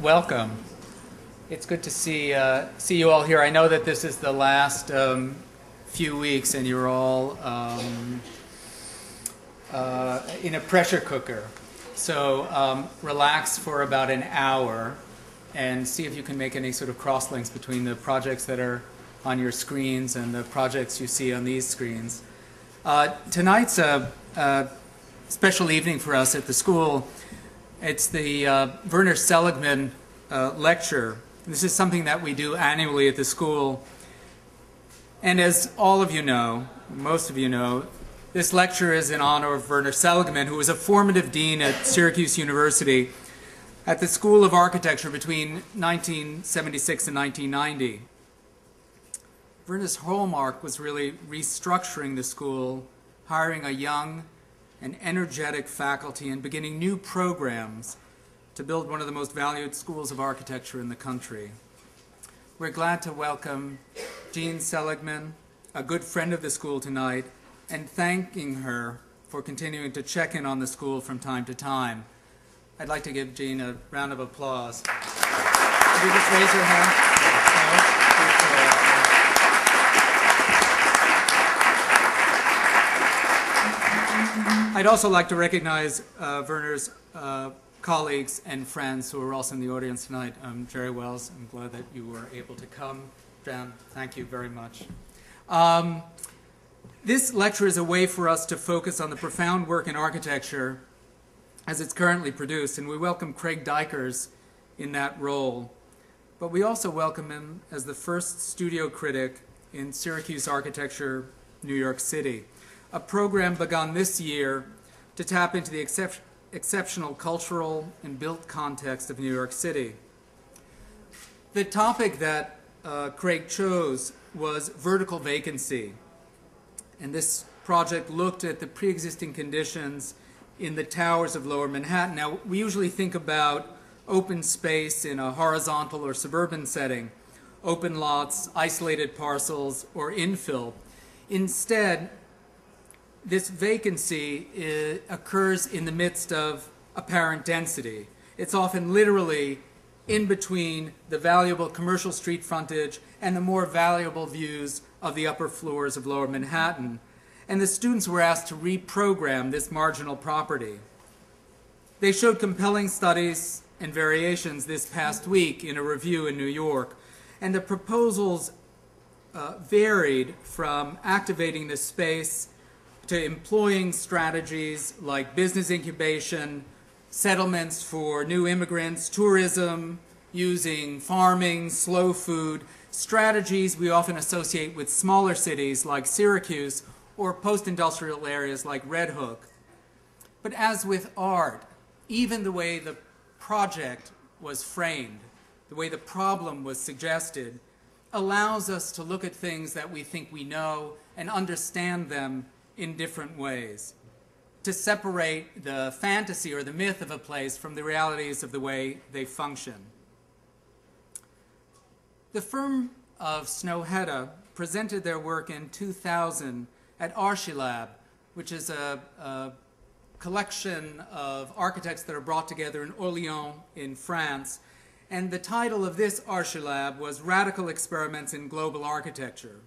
welcome. It's good to see uh, see you all here. I know that this is the last um, few weeks, and you're all um, uh, in a pressure cooker. So um, relax for about an hour, and see if you can make any sort of cross links between the projects that are on your screens and the projects you see on these screens. Uh, tonight's a, a, special evening for us at the school. It's the uh, Werner Seligmann uh, lecture. This is something that we do annually at the school. And as all of you know, most of you know, this lecture is in honor of Werner Seligmann, who was a formative dean at Syracuse University at the School of Architecture between 1976 and 1990. Werner's hallmark was really restructuring the school, hiring a young and energetic faculty, and beginning new programs to build one of the most valued schools of architecture in the country. We're glad to welcome Jean Seligmann, a good friend of the school tonight, and thanking her for continuing to check in on the school from time to time. I'd like to give Jean a round of applause. Could you just raise your hand? I'd also like to recognize uh, Werner's uh, colleagues and friends who are also in the audience tonight. Um, Jerry Wells, I'm glad that you were able to come. Jan, thank you very much. Um, this lecture is a way for us to focus on the profound work in architecture as it's currently produced, and we welcome Craig Dykers in that role. But we also welcome him as the first studio critic in Syracuse Architecture, New York City a program begun this year to tap into the excep exceptional cultural and built context of New York City. The topic that uh, Craig chose was vertical vacancy. And this project looked at the pre-existing conditions in the towers of lower Manhattan. Now, we usually think about open space in a horizontal or suburban setting, open lots, isolated parcels, or infill. Instead, this vacancy is, occurs in the midst of apparent density. It's often literally in between the valuable commercial street frontage and the more valuable views of the upper floors of lower Manhattan. And the students were asked to reprogram this marginal property. They showed compelling studies and variations this past week in a review in New York, and the proposals uh, varied from activating the space to employing strategies like business incubation, settlements for new immigrants, tourism, using farming, slow food, strategies we often associate with smaller cities like Syracuse or post-industrial areas like Red Hook. But as with art, even the way the project was framed, the way the problem was suggested, allows us to look at things that we think we know and understand them in different ways to separate the fantasy or the myth of a place from the realities of the way they function. The firm of Snøhetta presented their work in 2000 at Archilab, which is a, a collection of architects that are brought together in Orléans in France. And the title of this Archilab was Radical Experiments in Global Architecture.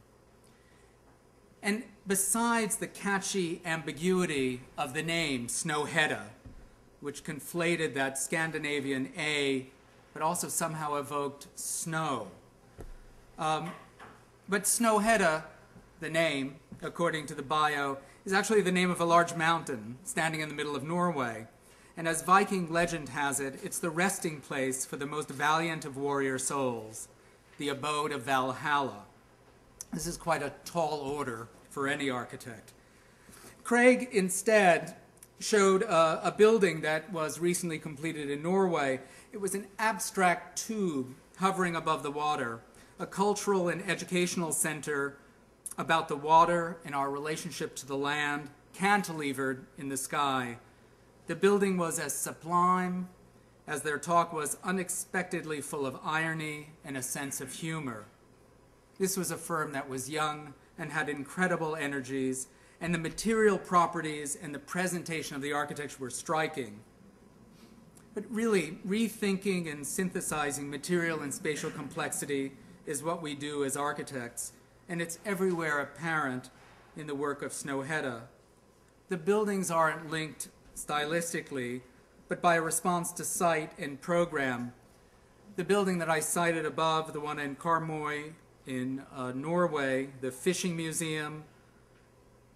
And besides the catchy ambiguity of the name Snøhetta, which conflated that Scandinavian A, but also somehow evoked snow. Um, but Snøhetta, the name, according to the bio, is actually the name of a large mountain standing in the middle of Norway. And as Viking legend has it, it's the resting place for the most valiant of warrior souls, the abode of Valhalla. This is quite a tall order for any architect. Craig instead showed a, building that was recently completed in Norway. It was an abstract tube hovering above the water, a cultural and educational center about the water and our relationship to the land, cantilevered in the sky. The building was as sublime as their talk was unexpectedly full of irony and a sense of humor. This was a firm that was young and had incredible energies, and the material properties and the presentation of the architecture were striking. But really, rethinking and synthesizing material and spatial complexity is what we do as architects, and it's everywhere apparent in the work of Snøhetta. The buildings aren't linked stylistically, but by a response to site and program. The building that I cited above, the one in Karmøy in uh, Norway, the Fishing Museum,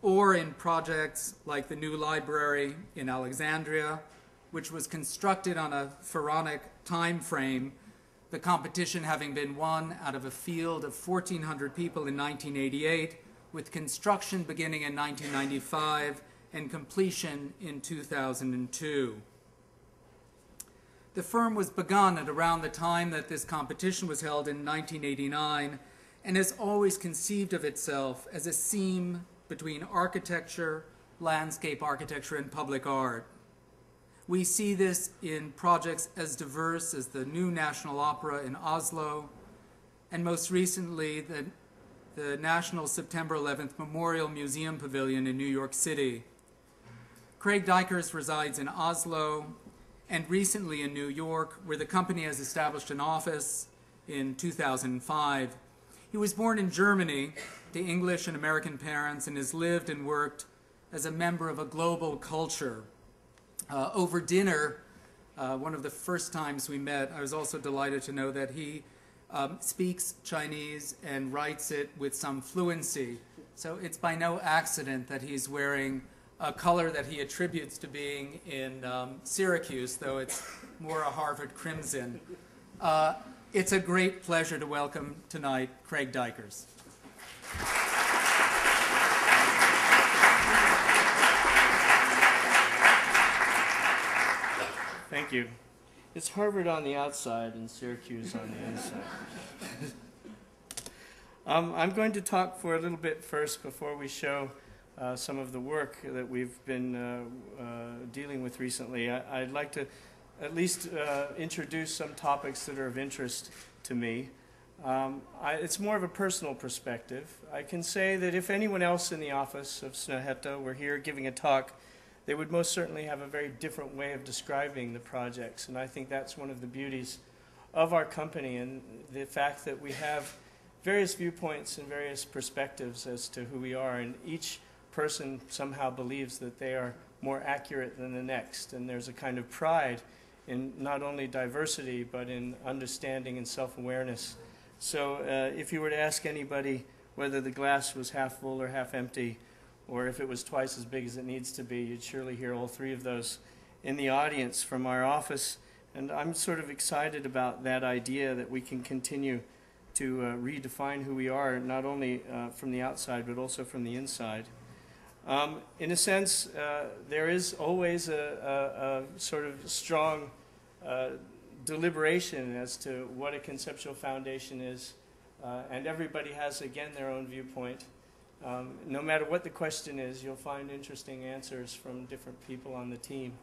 or in projects like the new library in Alexandria, which was constructed on a pharaonic time frame, the competition having been won out of a field of 1,400 people in 1988, with construction beginning in 1995 and completion in 2002. The firm was begun at around the time that this competition was held in 1989 and has always conceived of itself as a seam between architecture, landscape architecture, and public art. We see this in projects as diverse as the new National Opera in Oslo, and most recently, the, the National September 11th Memorial Museum Pavilion in New York City. Craig Dykers resides in Oslo and recently in New York, where the company has established an office in 2005. He was born in Germany to English and American parents and has lived and worked as a member of a global culture. Uh, over dinner, uh, one of the first times we met, I was also delighted to know that he um, speaks Chinese and writes it with some fluency. So it's by no accident that he's wearing a color that he attributes to being in um, Syracuse, though it's more a Harvard crimson. Uh, it's a great pleasure to welcome tonight Craig Dykers. Thank you. It's Harvard on the outside and Syracuse on the inside. um, I'm going to talk for a little bit first before we show uh, some of the work that we've been uh, uh, dealing with recently. I, would like to at least uh, introduce some topics that are of interest to me. Um, I, it's more of a personal perspective. I can say that if anyone else in the office of Snøhetta were here giving a talk, they would most certainly have a very different way of describing the projects. And I think that's one of the beauties of our company and the fact that we have various viewpoints and various perspectives as to who we are. And each person somehow believes that they are more accurate than the next. And there's a kind of pride in not only diversity, but in understanding and self awareness. So uh, if you were to ask anybody whether the glass was half full or half empty, or if it was twice as big as it needs to be, you'd surely hear all three of those in the audience from our office. And I'm sort of excited about that idea that we can continue to uh, redefine who we are, not only uh, from the outside, but also from the inside. Um, in a sense, uh, there is always a, a, a sort of strong uh, deliberation as to what a conceptual foundation is, uh, and everybody has, again, their own viewpoint. Um, no matter what the question is, you'll find interesting answers from different people on the team.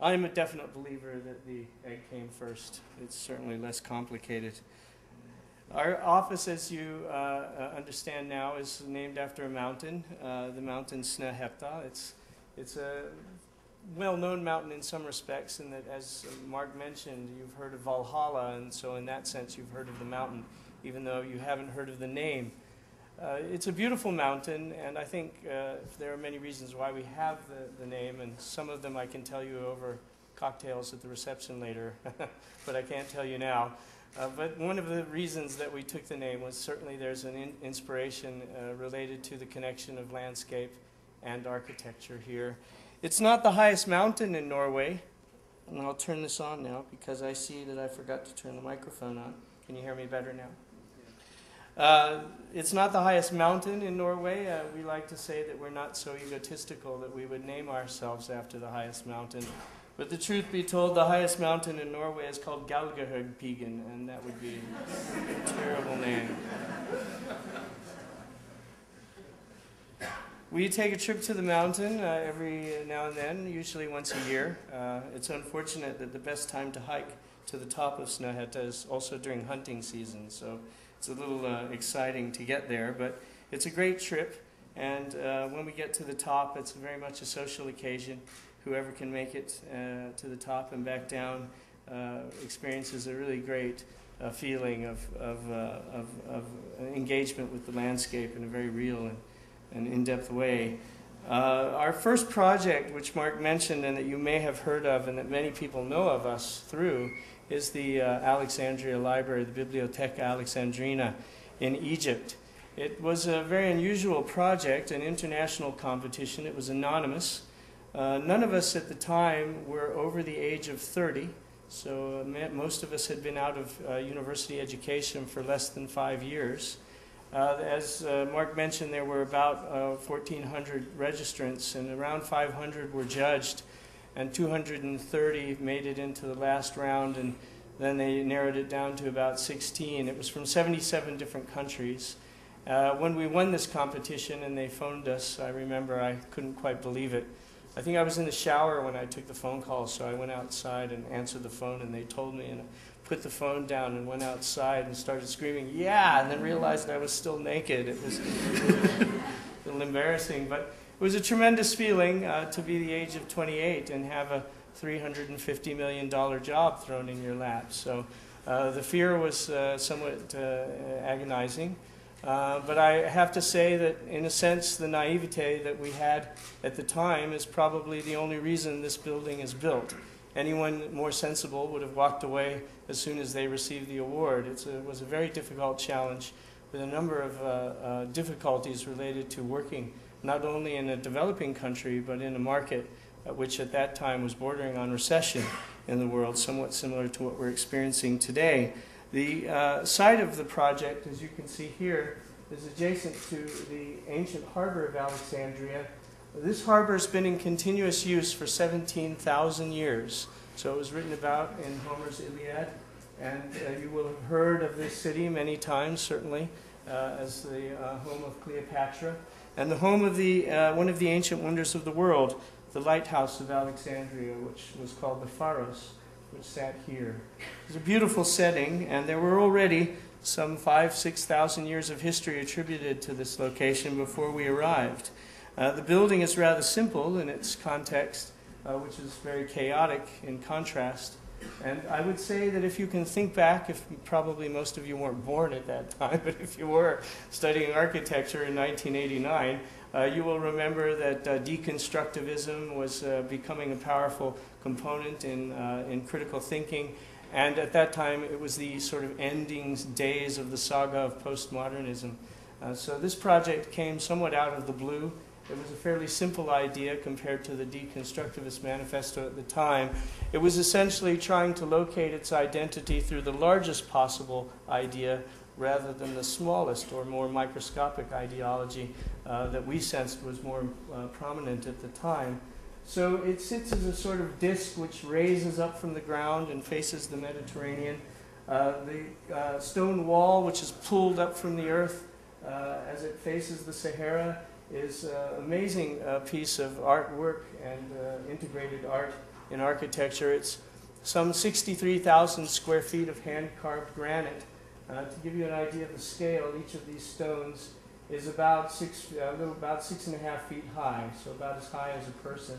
I'm a definite believer that the egg came first. It's certainly less complicated. Our office, as you uh, uh, understand now, is named after a mountain, uh, the mountain Snøhetta. It's, it's a well-known mountain in some respects in that, as Mark mentioned, you've heard of Valhalla, and so in that sense you've heard of the mountain, even though you haven't heard of the name. Uh, it's a beautiful mountain, and I think uh, there are many reasons why we have the, the name, and some of them I can tell you over cocktails at the reception later, but I can't tell you now. Uh, but one of the reasons that we took the name was certainly there's an in inspiration uh, related to the connection of landscape and architecture here. It's not the highest mountain in Norway, and I'll turn this on now because I see that I forgot to turn the microphone on. Can you hear me better now? Uh, it's not the highest mountain in Norway. Uh, we like to say that we're not so egotistical that we would name ourselves after the highest mountain. But the truth be told, the highest mountain in Norway is called Galdhøpiggen, and that would be a terrible name. We take a trip to the mountain uh, every now and then, usually once a year. Uh, it's unfortunate that the best time to hike to the top of Snøhetta is also during hunting season, so it's a little uh, exciting to get there, but it's a great trip. And uh, when we get to the top, it's very much a social occasion. Whoever can make it uh, to the top and back down uh, experiences a really great uh, feeling of, of, uh, of, of engagement with the landscape in a very real and, and in-depth way. Uh, our first project, which Mark mentioned and that you may have heard of and that many people know of us through, is the Alexandria Library, the Bibliotheca Alexandrina in Egypt. It was a very unusual project, an international competition. It was anonymous. Uh, none of us at the time were over the age of 30, so uh, most of us had been out of uh, university education for less than five years. Uh, as uh, Mark mentioned, there were about uh, 1,400 registrants, and around 500 were judged, and 230 made it into the last round, and then they narrowed it down to about 16. It was from 77 different countries. When we won this competition and they phoned us, I remember I couldn't quite believe it. I think I was in the shower when I took the phone call, so I went outside and answered the phone, and they told me, and I put the phone down and went outside and started screaming, "Yeah!" and then realized I was still naked. It was a little embarrassing, but it was a tremendous feeling uh, to be the age of 28 and have a 350 million dollar job thrown in your lap. So uh, the fear was uh, somewhat uh, agonizing. Uh, but I have to say that, in a sense, the naivete that we had at the time is probably the only reason this building is built. Anyone more sensible would have walked away as soon as they received the award. A, it was a very difficult challenge with a number of uh, uh, difficulties related to working not only in a developing country but in a market uh, which at that time was bordering on recession in the world, somewhat similar to what we're experiencing today. The uh, site of the project, as you can see here, is adjacent to the ancient harbor of Alexandria. This harbor has been in continuous use for 17,000 years. So it was written about in Homer's Iliad, and uh, you will have heard of this city many times, certainly, uh, as the uh, home of Cleopatra, and the home of the, uh, one of the ancient wonders of the world, the lighthouse of Alexandria, which was called the Pharos which sat here. It's a beautiful setting, and there were already some five, six thousand years of history attributed to this location before we arrived. Uh, the building is rather simple in its context, uh, which is very chaotic in contrast. And I would say that if you can think back, if probably most of you weren't born at that time, but if you were studying architecture in 1989, uh, you will remember that uh, deconstructivism was uh, becoming a powerful component in, uh, in critical thinking. And at that time, it was the sort of ending days of the saga of postmodernism. Uh, so this project came somewhat out of the blue. It was a fairly simple idea compared to the deconstructivist manifesto at the time. It was essentially trying to locate its identity through the largest possible idea rather than the smallest or more microscopic ideology uh, that we sensed was more uh, prominent at the time. So it sits as a sort of disk which raises up from the ground and faces the Mediterranean. Uh, the uh, stone wall, which is pulled up from the earth uh, as it faces the Sahara, is an amazing piece of artwork and integrated art in architecture. It's some 63,000 square feet of hand carved granite to give you an idea of the scale, each of these stones is about six, uh, little, about six and a half feet high, so about as high as a person.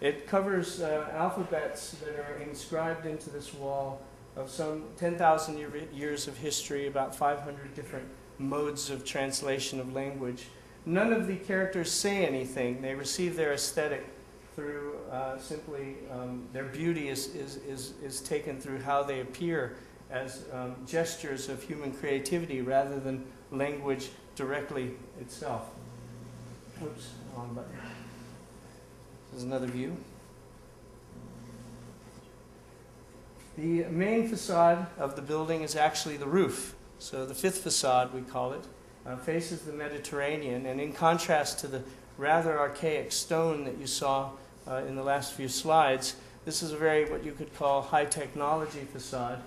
It covers uh, alphabets that are inscribed into this wall of some 10,000 year, years of history, about 500 different modes of translation of language. None of the characters say anything. They receive their aesthetic through uh, simply um, their beauty is, is, is, is taken through how they appear as um, gestures of human creativity rather than language directly itself. Oops, wrong button. This is another view. The main facade of the building is actually the roof. So the fifth facade, we call it, uh, faces the Mediterranean. And in contrast to the rather archaic stone that you saw uh, in the last few slides, this is a very what you could call high technology facade.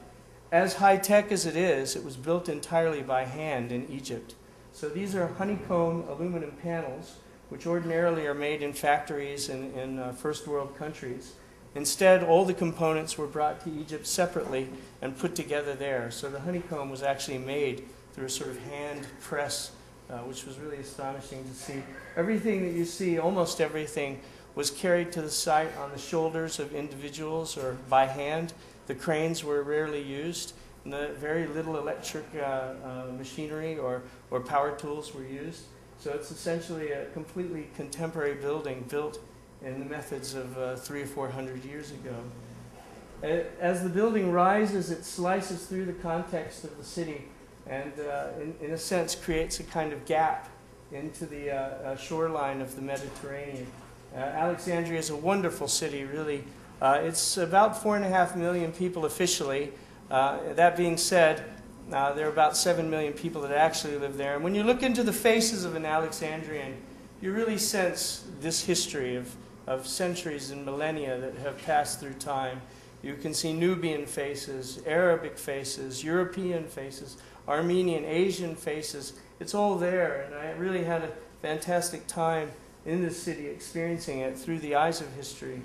As high tech as it is, it was built entirely by hand in Egypt. So these are honeycomb aluminum panels, which ordinarily are made in factories in, in uh, first world countries. Instead, all the components were brought to Egypt separately and put together there. So the honeycomb was actually made through a sort of hand press, uh, which was really astonishing to see. Everything that you see, almost everything, was carried to the site on the shoulders of individuals or by hand. The cranes were rarely used. Very little electric uh, uh, machinery or, or power tools were used. So it's essentially a completely contemporary building built in the methods of uh, three or four hundred years ago. As the building rises, it slices through the context of the city and, uh, in, in a sense, creates a kind of gap into the uh, uh, shoreline of the Mediterranean. Alexandria is a wonderful city, really. It's about four and a half million people officially. Uh, that being said, uh, there are about seven million people that actually live there. And when you look into the faces of an Alexandrian, you really sense this history of, of centuries and millennia that have passed through time. You can see Nubian faces, Arabic faces, European faces, Armenian, Asian faces. It's all there, and I really had a fantastic time in this city experiencing it through the eyes of history.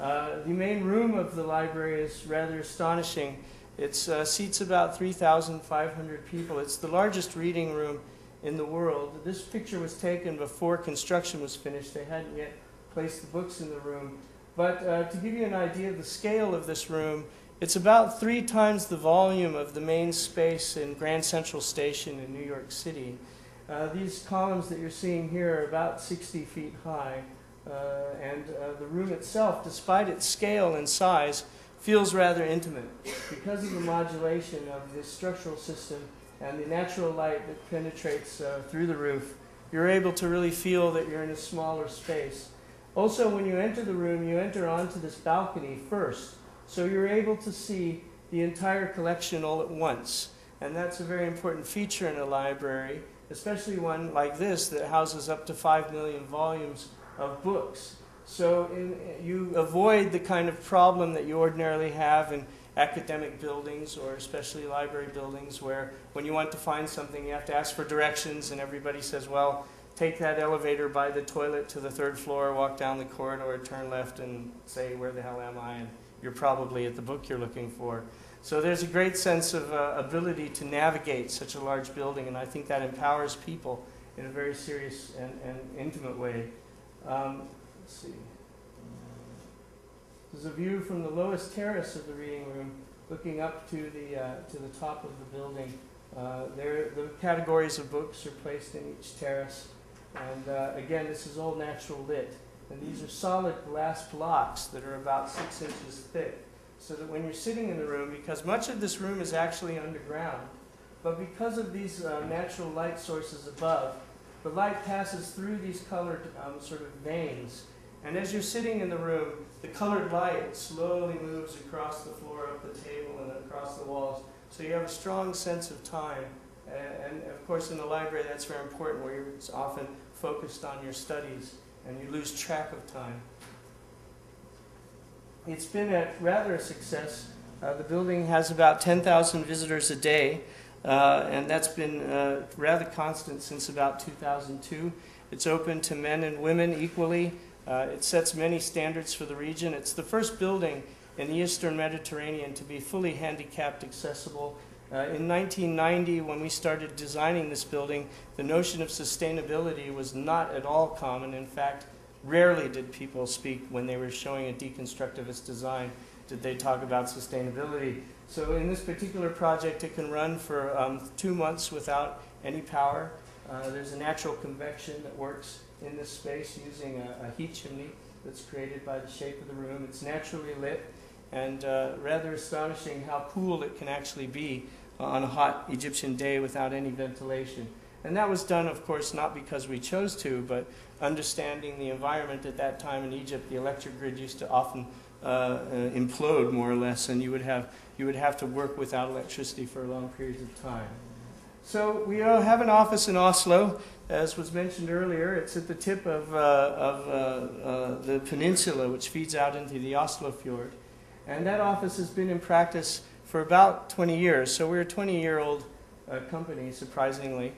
Uh, the main room of the library is rather astonishing. It uh, seats about 3,500 people. It's the largest reading room in the world. This picture was taken before construction was finished. They hadn't yet placed the books in the room. But uh, to give you an idea of the scale of this room, it's about three times the volume of the main space in Grand Central Station in New York City. Uh, these columns that you're seeing here are about 60 feet high. Uh, and uh, the room itself, despite its scale and size, feels rather intimate because of the modulation of this structural system and the natural light that penetrates uh, through the roof. You're able to really feel that you're in a smaller space. Also, when you enter the room, you enter onto this balcony first, so you're able to see the entire collection all at once. And that's a very important feature in a library, especially one like this that houses up to 5 million volumes of books. So in, you avoid the kind of problem that you ordinarily have in academic buildings or especially library buildings where when you want to find something you have to ask for directions and everybody says, well, take that elevator by the toilet to the third floor, walk down the corridor, turn left and say, where the hell am I? And you're probably at the book you're looking for. So there's a great sense of uh, ability to navigate such a large building and I think that empowers people in a very serious and, and intimate way. Um, let's see. Is a view from the lowest terrace of the reading room, looking up to the uh, to the top of the building. Uh, there, the categories of books are placed in each terrace, and uh, again, this is all natural lit. And these are solid glass blocks that are about six inches thick, so that when you're sitting in the room, because much of this room is actually underground, but because of these uh, natural light sources above, the light passes through these colored um, sort of veins. And as you're sitting in the room, the colored light slowly moves across the floor, up the table, and across the walls. So you have a strong sense of time. And, of course, in the library, that's very important, where you're often focused on your studies and you lose track of time. It's been a rather a success. Uh, the building has about 10,000 visitors a day. Uh, and that's been uh, rather constant since about 2002. It's open to men and women equally. Uh, it sets many standards for the region. It's the first building in the Eastern Mediterranean to be fully handicapped accessible. Uh, in 1990, when we started designing this building, the notion of sustainability was not at all common. In fact, rarely did people speak when they were showing a deconstructivist design did they talk about sustainability. So in this particular project, it can run for um, two months without any power. Uh, there's a natural convection that works in this space using a, a, heat chimney that's created by the shape of the room. It's naturally lit and uh, rather astonishing how cool it can actually be on a hot Egyptian day without any ventilation. And that was done, of course, not because we chose to, but understanding the environment at that time in Egypt, the electric grid used to often uh, uh, implode more or less, and you would have you would have to work without electricity for long periods of time. So we uh, have an office in Oslo, as was mentioned earlier. It's at the tip of, uh, of uh, uh, the peninsula, which feeds out into the Oslo Fjord, and that office has been in practice for about 20 years. So we're a 20-year-old company, surprisingly.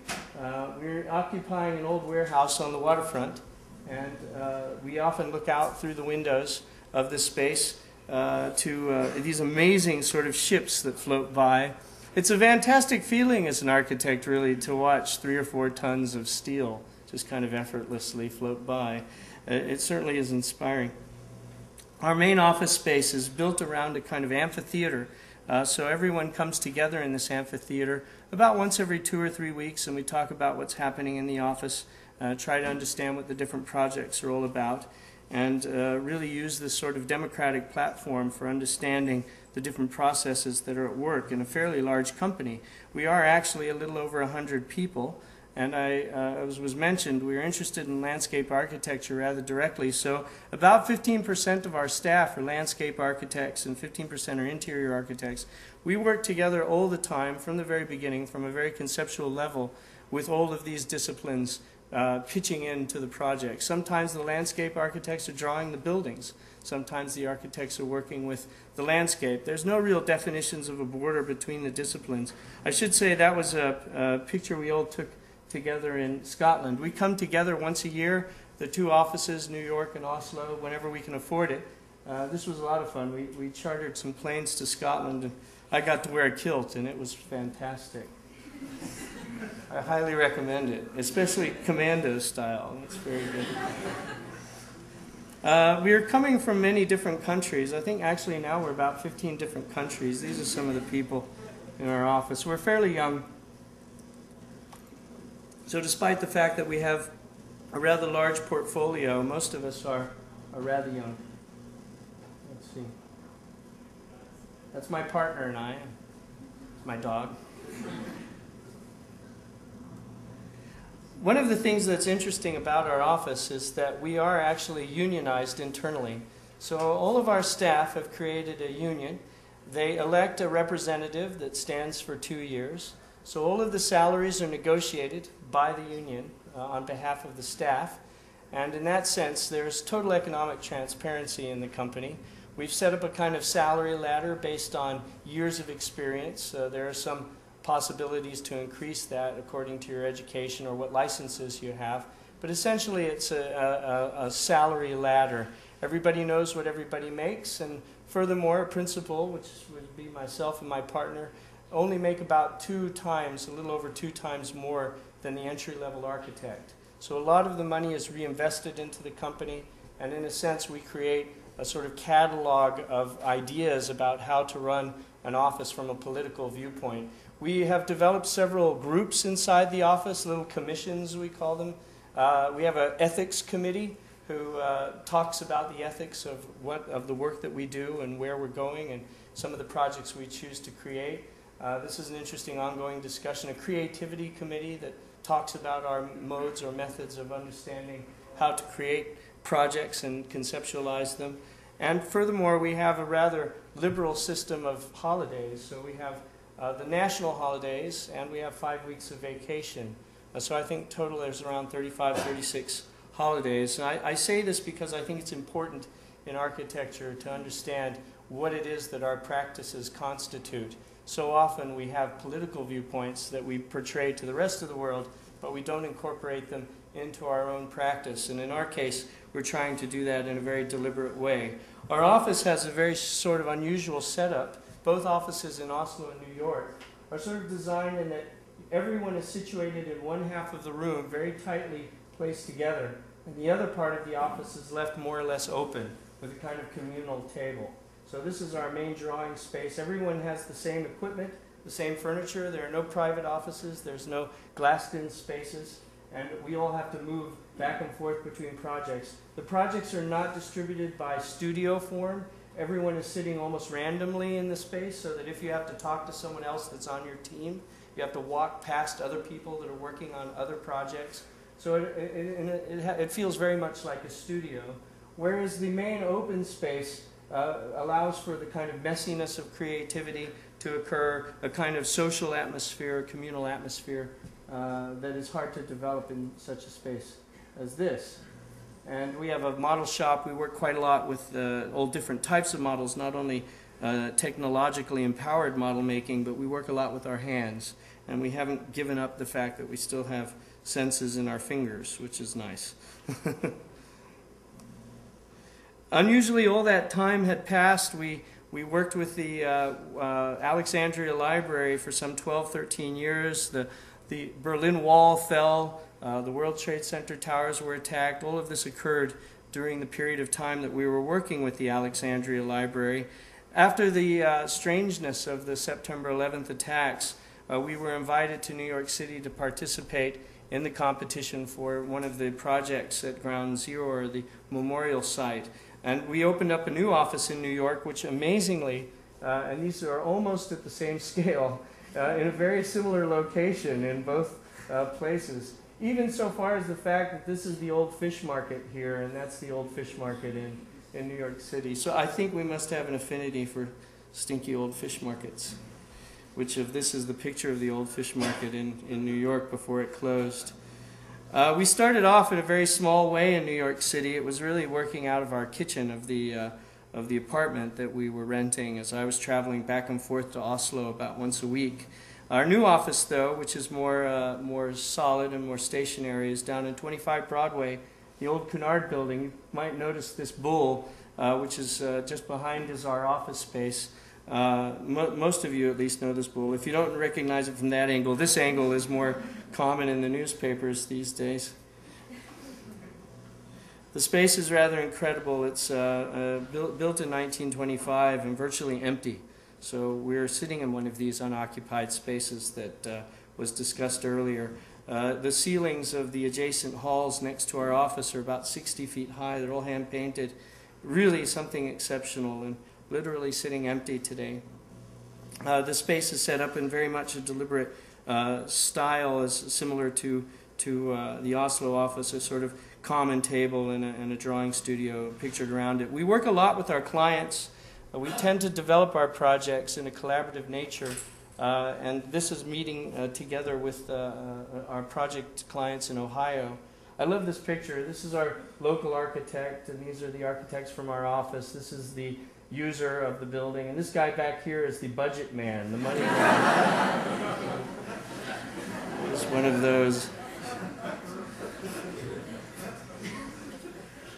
we're occupying an old warehouse on the waterfront, and we often look out through the windows of this space uh, to uh, these amazing sort of ships that float by. It's a fantastic feeling as an architect, really, to watch three or four tons of steel just kind of effortlessly float by. uh, it certainly is inspiring. Our main office space is built around a kind of amphitheater. Uh, so everyone comes together in this amphitheater about once every two or three weeks, and we talk about what's happening in the office, uh, try to understand what the different projects are all about, and uh, really use this sort of democratic platform for understanding the different processes that are at work in a fairly large company. We are actually a little over 100 people. And I, uh, as was mentioned, we are interested in landscape architecture rather directly. So about 15% of our staff are landscape architects and 15% are interior architects. We work together all the time from the very beginning, from a very conceptual level, with all of these disciplines uh, pitching into the project. Sometimes the landscape architects are drawing the buildings. Sometimes the architects are working with the landscape. There's no real definitions of a border between the disciplines. I should say that was a, a picture we all took together in Scotland. We come together once a year, the two offices, New York and Oslo, whenever we can afford it. Uh, this was a lot of fun. We, we chartered some planes to Scotland, and I got to wear a kilt, and it was fantastic. I highly recommend it, especially commando style. It's very good. Uh, we are coming from many different countries. I think actually now we're about 15 different countries. These are some of the people in our office. We're fairly young. So despite the fact that we have a rather large portfolio, most of us are, are rather young. Let's see. That's my partner and I, my dog. One of the things that's interesting about our office is that we are actually unionized internally. So all of our staff have created a union. They elect a representative that stands for two years. So all of the salaries are negotiated by the union uh, on behalf of the staff. And in that sense, there's total economic transparency in the company. We've set up a kind of salary ladder based on years of experience. Uh, there are some possibilities to increase that according to your education or what licenses you have. But essentially, it's a, a, a salary ladder. Everybody knows what everybody makes, and furthermore, a principal, which would be myself and my partner, only make about two times, a little over two times more than the entry level architect. So a lot of the money is reinvested into the company, and in a sense, we create a sort of catalog of ideas about how to run an office from a political viewpoint. We have developed several groups inside the office, little commissions we call them. Uh, we have an ethics committee who uh, talks about the ethics of what of the work that we do and where we're going and some of the projects we choose to create. Uh, this is an interesting ongoing discussion. A creativity committee that talks about our modes or methods of understanding how to create projects and conceptualize them. And furthermore, we have a rather liberal system of holidays. So we have uh, the national holidays, and we have five weeks of vacation. Uh, so I think total there's around 35, 36 holidays. And I, I say this because I think it's important in architecture to understand what it is that our practices constitute. So often we have political viewpoints that we portray to the rest of the world, but we don't incorporate them into our own practice. And in our case, we're trying to do that in a very deliberate way. Our office has a very sort of unusual setup both offices in Oslo and New York, are sort of designed in that everyone is situated in one half of the room, very tightly placed together, and the other part of the office is left more or less open with a kind of communal table. So this is our main drawing space. Everyone has the same equipment, the same furniture. There are no private offices. There's no glassed-in spaces. And we all have to move back and forth between projects. The projects are not distributed by studio form. Everyone is sitting almost randomly in the space so that if you have to talk to someone else that's on your team, you have to walk past other people that are working on other projects. So it, it, it, it, feels very much like a studio. Whereas the main open space uh, allows for the kind of messiness of creativity to occur, a kind of social atmosphere, communal atmosphere uh, that is hard to develop in such a space as this. And we have a model shop. We work quite a lot with uh, all different types of models, not only uh, technologically empowered model making, but we work a lot with our hands. And we haven't given up the fact that we still have senses in our fingers, which is nice. Unusually, all that time had passed. We, we worked with the uh, uh, Alexandria Library for some 12, 13 years. The, the Berlin Wall fell. Uh, the World Trade Center towers were attacked. All of this occurred during the period of time that we were working with the Alexandria Library. After the uh, strangeness of the September 11th attacks, uh, we were invited to New York City to participate in the competition for one of the projects at Ground Zero, or the memorial site. And we opened up a new office in New York, which amazingly, uh, and these are almost at the same scale, uh, in a very similar location in both uh, places. Even so far as the fact that this is the old fish market here, and that's the old fish market in, in New York City. So I think we must have an affinity for stinky old fish markets. Which of this is the picture of the old fish market in, in New York before it closed. Uh, we started off in a very small way in New York City. It was really working out of our kitchen of the, uh, of the apartment that we were renting as I was traveling back and forth to Oslo about once a week. Our new office, though, which is more, uh, more solid and more stationary, is down in 25 Broadway, the old Cunard building. You might notice this bull, uh, which is uh, just behind is our office space. Uh, mo- most of you at least know this bull. If you don't recognize it from that angle, this angle is more common in the newspapers these days. The space is rather incredible. It's uh, uh, built, built in 1925 and virtually empty. So we're sitting in one of these unoccupied spaces that uh, was discussed earlier. Uh, the ceilings of the adjacent halls next to our office are about 60 feet high. They're all hand painted. Really something exceptional and literally sitting empty today. Uh, the space is set up in very much a deliberate uh, style, as similar to to uh, the Oslo office, a sort of common table and a, and a, drawing studio pictured around it. We work a lot with our clients. Uh, we tend to develop our projects in a collaborative nature, uh, and this is meeting uh, together with our project clients in Ohio. I love this picture. This is our local architect, and these are the architects from our office. This is the user of the building. And this guy back here is the budget man, the money man. He's one of those.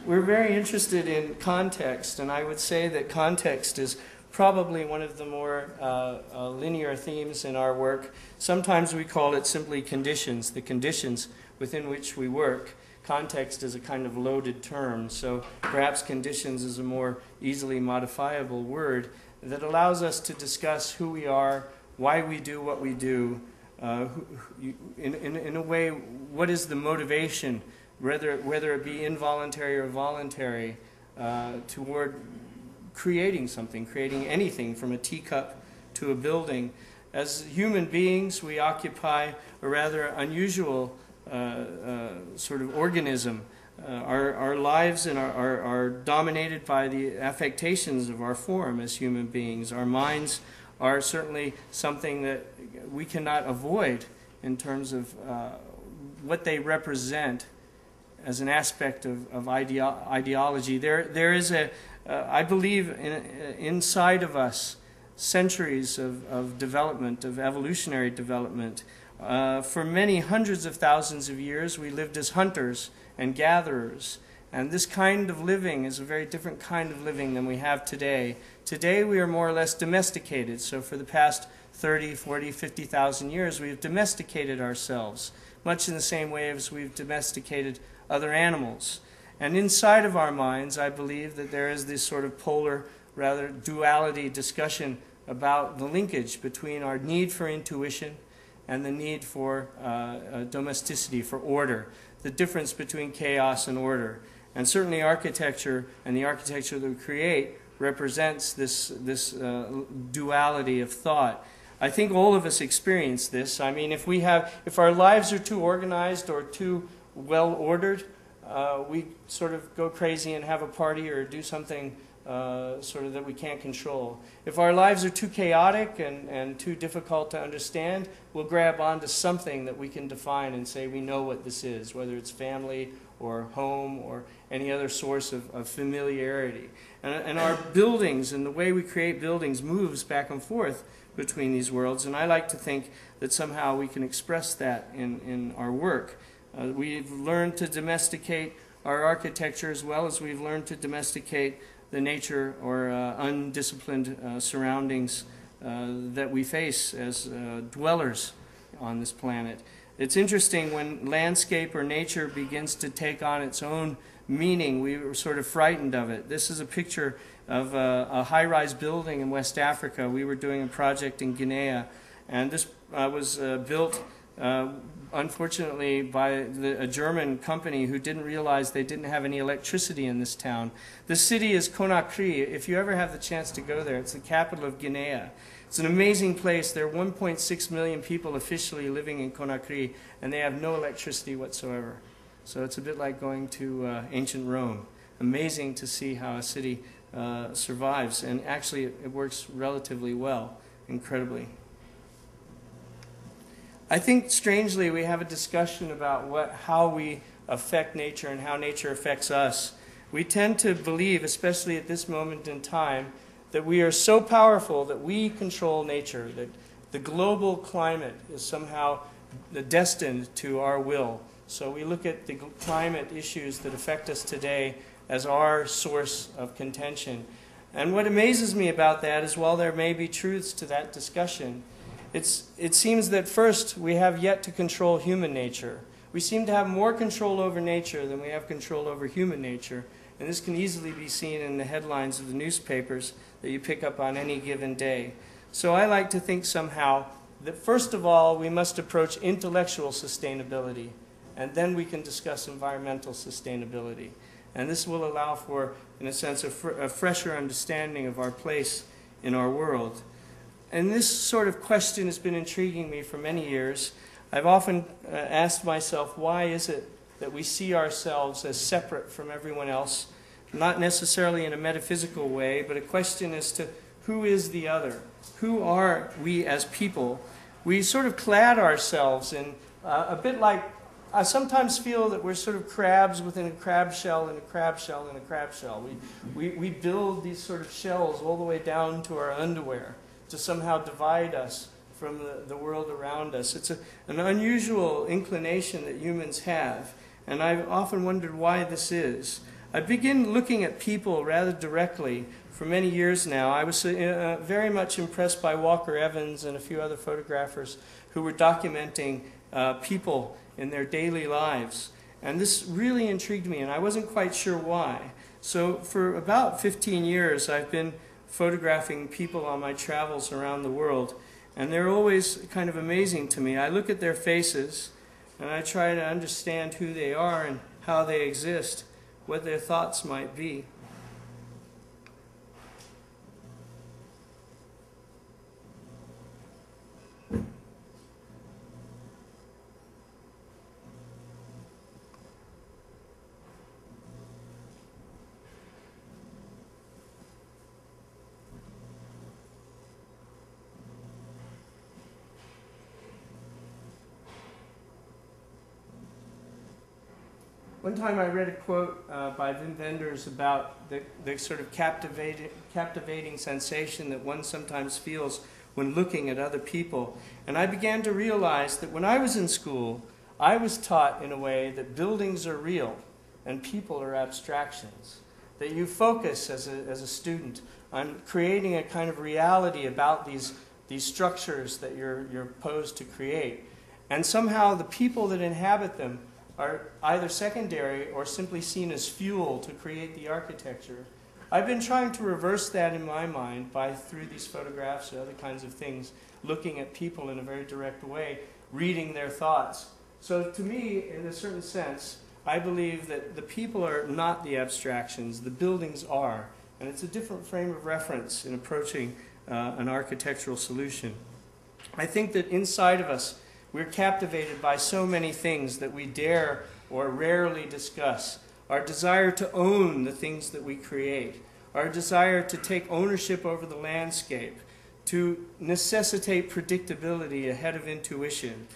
We're very interested in context, and I would say that context is probably one of the more uh, uh, linear themes in our work. Sometimes we call it simply conditions, the conditions within which we work context is a kind of loaded term, so perhaps conditions is a more easily modifiable word that allows us to discuss who we are, why we do what we do, uh, in, in, in a way, what is the motivation, whether, whether it be involuntary or voluntary, uh, toward creating something, creating anything from a teacup to a building. As human beings, we occupy a rather unusual uh, uh, sort of organism. Uh, our, our lives and our, are, are dominated by the affectations of our form as human beings. Our minds are certainly something that we cannot avoid in terms of uh, what they represent as an aspect of, of ideo- ideology. There, there is a, uh, I believe, in, inside of us, centuries of, of development, of evolutionary development, uh, for many hundreds of thousands of years, we lived as hunters and gatherers. And this kind of living is a very different kind of living than we have today. Today, we are more or less domesticated. So, for the past 30, 40, 50,000 years, we have domesticated ourselves, much in the same way as we've domesticated other animals. And inside of our minds, I believe that there is this sort of polar, rather duality discussion about the linkage between our need for intuition and the need for uh, uh, domesticity, for order, the difference between chaos and order. And certainly architecture and the architecture that we create represents this, this uh, duality of thought. I think all of us experience this. I mean, if we have, if our lives are too organized or too well ordered, uh, we sort of go crazy and have a party or do something uh, sort of that we can't control. If our lives are too chaotic and, and too difficult to understand, we'll grab onto something that we can define and say we know what this is, whether it's family or home or any other source of, of familiarity. And, and our buildings and the way we create buildings moves back and forth between these worlds, and I like to think that somehow we can express that in, in our work. Uh, we've learned to domesticate our architecture as well as we've learned to domesticate the nature or uh, undisciplined uh, surroundings uh, that we face as uh, dwellers on this planet. It's interesting when landscape or nature begins to take on its own meaning, we were sort of frightened of it. This is a picture of a, a high rise building in West Africa. We were doing a project in Guinea, and this uh, was uh, built. Uh, unfortunately, by the, a German company who didn't realize they didn't have any electricity in this town. The city is Conakry. If you ever have the chance to go there, it's the capital of Guinea. It's an amazing place. There are 1.6 million people officially living in Conakry, and they have no electricity whatsoever. So it's a bit like going to uh, ancient Rome. Amazing to see how a city uh, survives, and actually it, it works relatively well, incredibly. I think strangely we have a discussion about what, how we affect nature and how nature affects us. We tend to believe, especially at this moment in time, that we are so powerful that we control nature, that the global climate is somehow destined to our will. So we look at the climate issues that affect us today as our source of contention. And what amazes me about that is while there may be truths to that discussion, it's, it seems that first we have yet to control human nature. We seem to have more control over nature than we have control over human nature. And this can easily be seen in the headlines of the newspapers that you pick up on any given day. So I like to think somehow that first of all, we must approach intellectual sustainability, and then we can discuss environmental sustainability. And this will allow for, in a sense, a, fr a fresher understanding of our place in our world. And this sort of question has been intriguing me for many years. I've often uh, asked myself, why is it that we see ourselves as separate from everyone else? Not necessarily in a metaphysical way, but a question as to who is the other? Who are we as people? We sort of clad ourselves in uh, a bit like I sometimes feel that we're sort of crabs within a crab shell and a crab shell and a crab shell. We, we, we build these sort of shells all the way down to our underwear to somehow divide us from the, the world around us. It's a, an unusual inclination that humans have, and I've often wondered why this is. I begin looking at people rather directly for many years now. I was uh, very much impressed by Walker Evans and a few other photographers who were documenting uh, people in their daily lives. And this really intrigued me, and I wasn't quite sure why. So, for about 15 years, I've been photographing people on my travels around the world, and they're always kind of amazing to me. I look at their faces and I try to understand who they are and how they exist, what their thoughts might be. One time I read a quote uh, by Wim Wenders about the, the sort of captivating, captivating sensation that one sometimes feels when looking at other people. And I began to realize that when I was in school, I was taught in a way that buildings are real and people are abstractions. That you focus as a, as a student on creating a kind of reality about these, these structures that you're, you're posed to create. And somehow the people that inhabit them are either secondary or simply seen as fuel to create the architecture. I've been trying to reverse that in my mind by, through these photographs or other kinds of things, looking at people in a very direct way, reading their thoughts. So, to me, in a certain sense, I believe that the people are not the abstractions, the buildings are. And it's a different frame of reference in approaching uh, an architectural solution. I think that inside of us, we're captivated by so many things that we dare or rarely discuss. Our desire to own the things that we create, our desire to take ownership over the landscape, to necessitate predictability ahead of intuition,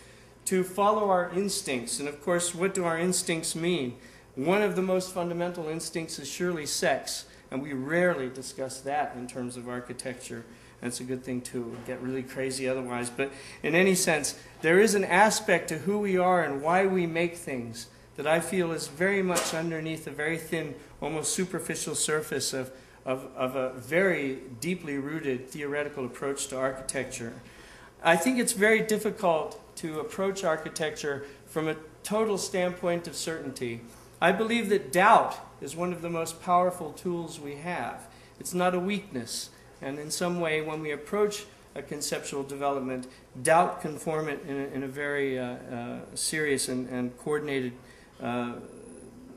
to follow our instincts. And of course, what do our instincts mean? One of the most fundamental instincts is surely sex, and we rarely discuss that in terms of architecture. That's a good thing to get really crazy otherwise. But in any sense, there is an aspect to who we are and why we make things that I feel is very much underneath a very thin, almost superficial surface of, of, of a very deeply rooted theoretical approach to architecture. I think it's very difficult to approach architecture from a total standpoint of certainty. I believe that doubt is one of the most powerful tools we have. It's not a weakness. And in some way, when we approach a conceptual development, doubt can form it in a, in a very uh, uh, serious and, and coordinated uh,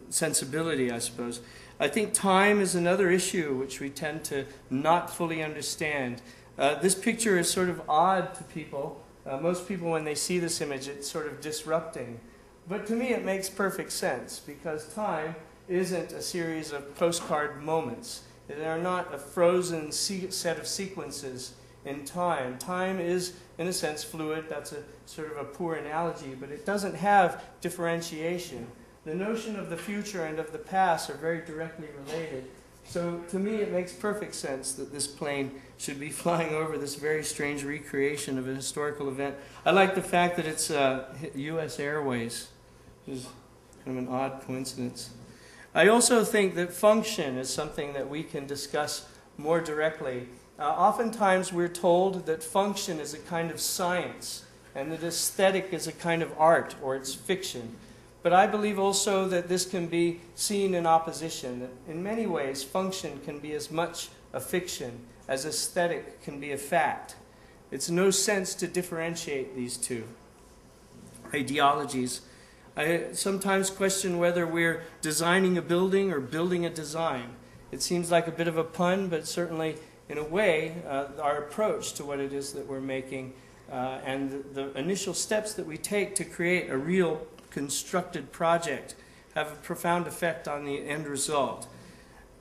sensibility, I suppose. I think time is another issue which we tend to not fully understand. Uh, this picture is sort of odd to people. Uh, most people, when they see this image, it's sort of disrupting. But to me, it makes perfect sense because time isn't a series of postcard moments. They are not a frozen set of sequences in time. Time is, in a sense, fluid. That's a sort of a poor analogy, but it doesn't have differentiation. The notion of the future and of the past are very directly related. So to me, it makes perfect sense that this plane should be flying over this very strange recreation of a historical event. I like the fact that it's uh, U.S. Airways, which is kind of an odd coincidence. I also think that function is something that we can discuss more directly. Uh, oftentimes, we're told that function is a kind of science and that aesthetic is a kind of art or it's fiction. But I believe also that this can be seen in opposition. That in many ways, function can be as much a fiction as aesthetic can be a fact. It's no sense to differentiate these two ideologies. I sometimes question whether we're designing a building or building a design. It seems like a bit of a pun, but certainly, in a way, uh, our approach to what it is that we're making uh, and the, initial steps that we take to create a real constructed project have a profound effect on the end result.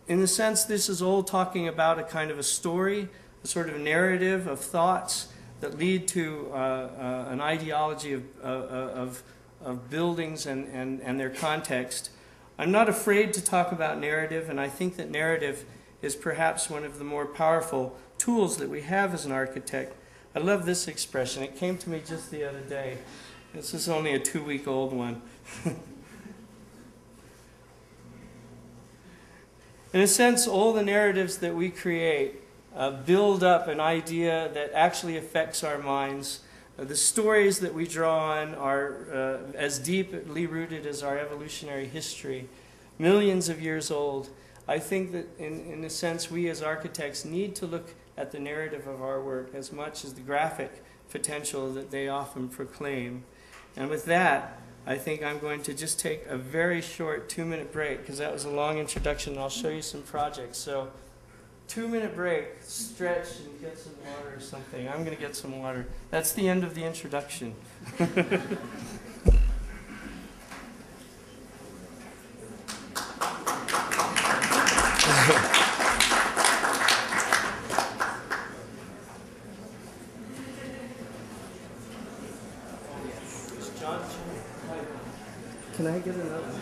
In a sense, this is all talking about a kind of a story, a sort of narrative of thoughts that lead to uh, uh, an ideology of, uh, uh, of, of buildings and, and, and their context. I'm not afraid to talk about narrative, and I think that narrative is perhaps one of the more powerful tools that we have as an architect. I love this expression. It came to me just the other day. This is only a two week old one. In a sense, all the narratives that we create uh, build up an idea that actually affects our minds. Uh, the stories that we draw on are uh, as deeply rooted as our evolutionary history, millions of years old. I think that, in, in a sense, we as architects need to look at the narrative of our work as much as the graphic potential that they often proclaim. And with that, I think I'm going to just take a very short two minute break because that was a long introduction and I'll show you some projects. So, two minute break, stretch and get some water or something. I'm going to get some water. That's the end of the introduction. Can I get another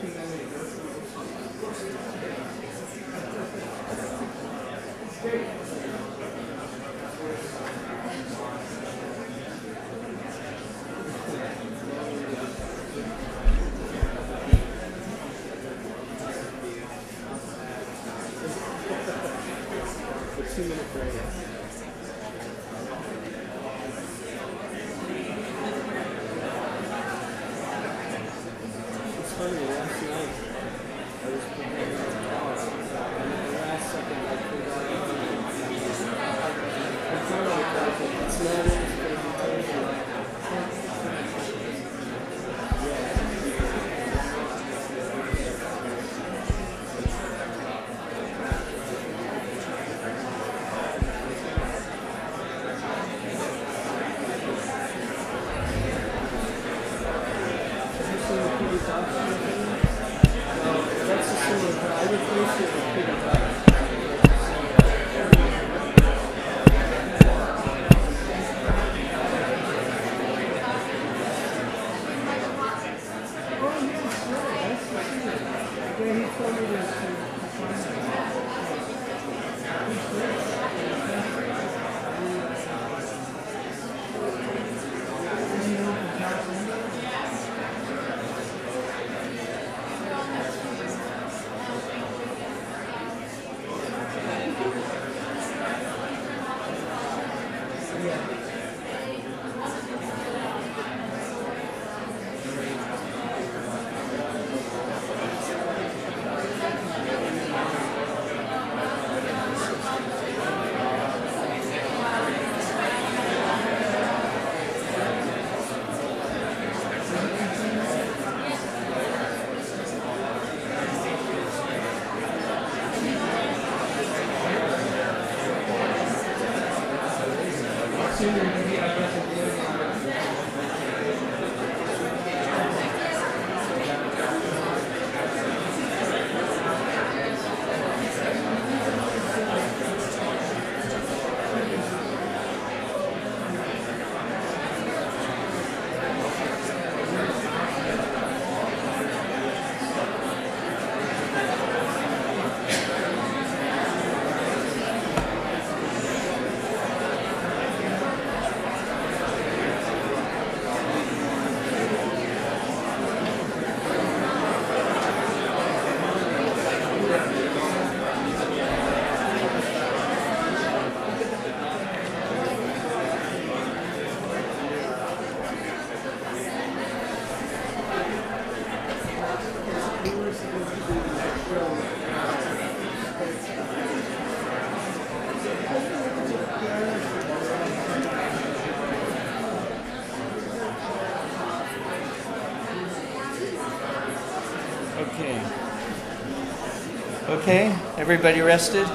Okay, everybody rested?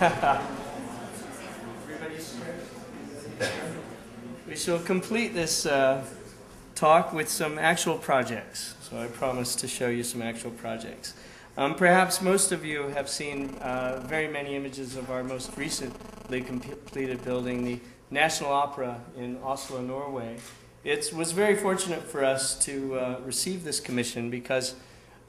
we shall complete this uh, talk with some actual projects. So I promise to show you some actual projects. Um, perhaps most of you have seen uh, very many images of our most recently completed building, the National Opera in Oslo, Norway. It was very fortunate for us to uh, receive this commission because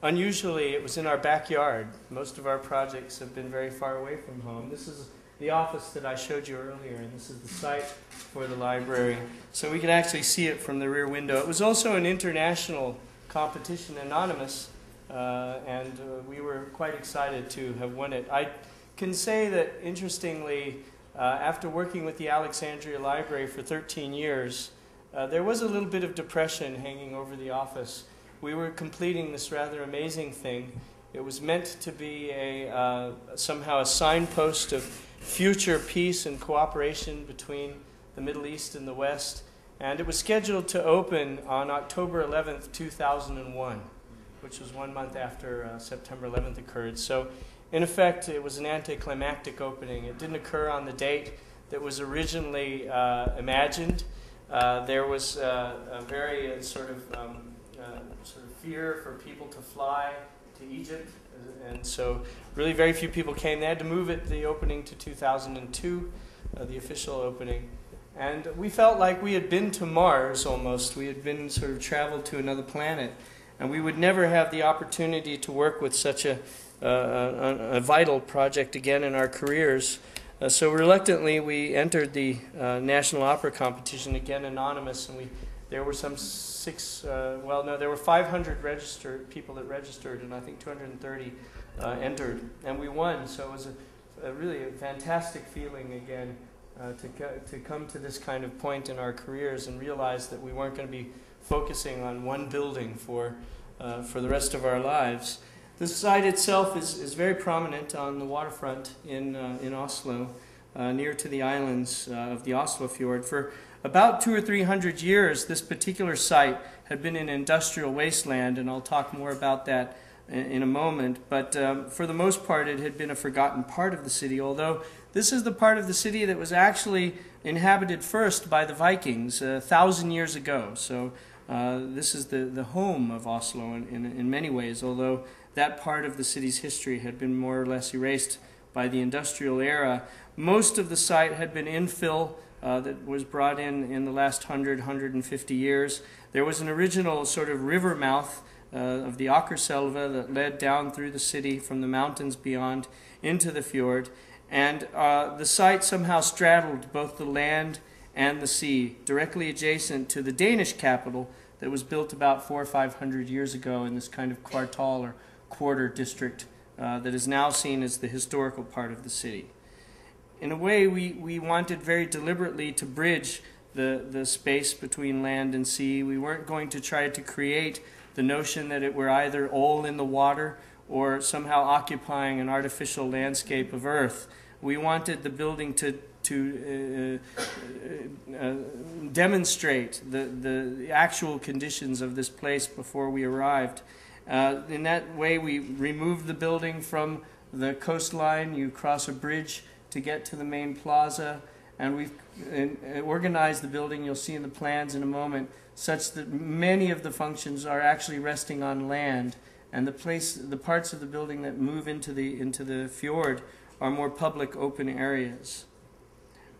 unusually it was in our backyard. Most of our projects have been very far away from home. This is the office that I showed you earlier, and this is the site for the library. So we could actually see it from the rear window. It was also an international competition, anonymous, uh, and uh, we were quite excited to have won it. I can say that, interestingly, uh, after working with the Alexandria Library for 13 years, uh, there was a little bit of depression hanging over the office. We were completing this rather amazing thing. It was meant to be a, uh, somehow a signpost of future peace and cooperation between the Middle East and the West. And it was scheduled to open on October 11th, 2001, which was one month after uh, September 11th occurred. So, in effect, it was an anticlimactic opening. It didn't occur on the date that was originally uh, imagined. Uh, there was uh, a very uh, sort of um, sort of fear for people to fly to Egypt, and so really very few people came. They had to move it the opening to 2002, uh, the official opening, and we felt like we had been to Mars almost. We had been sort of traveled to another planet, and we would never have the opportunity to work with such a, a, a vital project again in our careers. Uh, so reluctantly, we entered the uh, National Opera competition again, anonymous, and we there were some six. Uh, well, no, there were 500 registered people that registered, and I think 230 uh, entered, and we won. So it was a, a really a fantastic feeling again uh, to co- to come to this kind of point in our careers and realize that we weren't going to be focusing on one building for uh, for the rest of our lives. The site itself is, is very prominent on the waterfront in, uh, in Oslo, uh, near to the islands of the Oslo Fjord. For about two or three hundred years, this particular site had been an industrial wasteland, and I'll talk more about that in, a moment. But um, for the most part, it had been a forgotten part of the city, although this is the part of the city that was actually inhabited first by the Vikings a thousand years ago. So uh, this is the, the home of Oslo in, in, in many ways, although that part of the city's history had been more or less erased by the industrial era. Most of the site had been infill uh, that was brought in in the last 100, 150 years. There was an original sort of river mouth uh, of the Akerselva that led down through the city from the mountains beyond into the fjord. And uh, the site somehow straddled both the land and the sea, directly adjacent to the Danish capital that was built about four or five hundred years ago in this kind of quartal or quarter district uh, that is now seen as the historical part of the city. In a way, we, we wanted very deliberately to bridge the, the space between land and sea. We weren't going to try to create the notion that it were either all in the water or somehow occupying an artificial landscape of earth. We wanted the building to, to uh, uh, uh, demonstrate the, the actual conditions of this place before we arrived. Uh, in that way, we removed the building from the coastline. You cross a bridge to get to the main plaza, and we've uh, organized the building. You'll see in the plans in a moment, such that many of the functions are actually resting on land, and the place, the parts of the building that move into the into the fjord, are more public, open areas.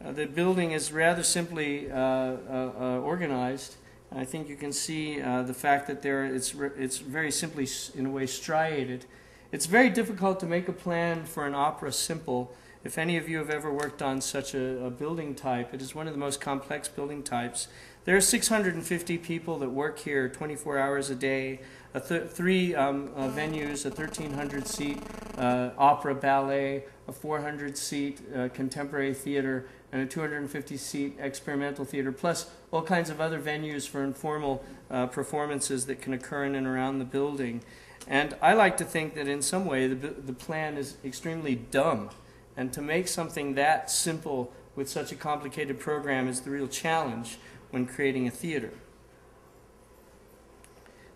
Uh, the building is rather simply uh, uh, uh organized. I think you can see uh, the fact that there it's it's very simply in a way striated. It's very difficult to make a plan for an opera simple. If any of you have ever worked on such a, a building type, it is one of the most complex building types. There are 650 people that work here 24 hours a day, th- three um, uh, venues, a 1,300 seat uh, opera ballet, a 400 seat uh, contemporary theater, and a 250 seat experimental theater, plus all kinds of other venues for informal uh, performances that can occur in and around the building. And I like to think that in some way the, the plan is extremely dumb. And to make something that simple with such a complicated program is the real challenge when creating a theater.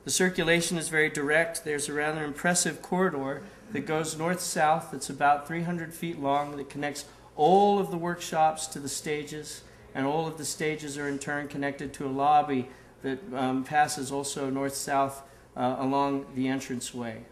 The circulation is very direct. There's a rather impressive corridor that goes north-south that's about 300 feet long that connects all of the workshops to the stages, and all of the stages are in turn connected to a lobby that um, passes also north-south uh, along the entranceway.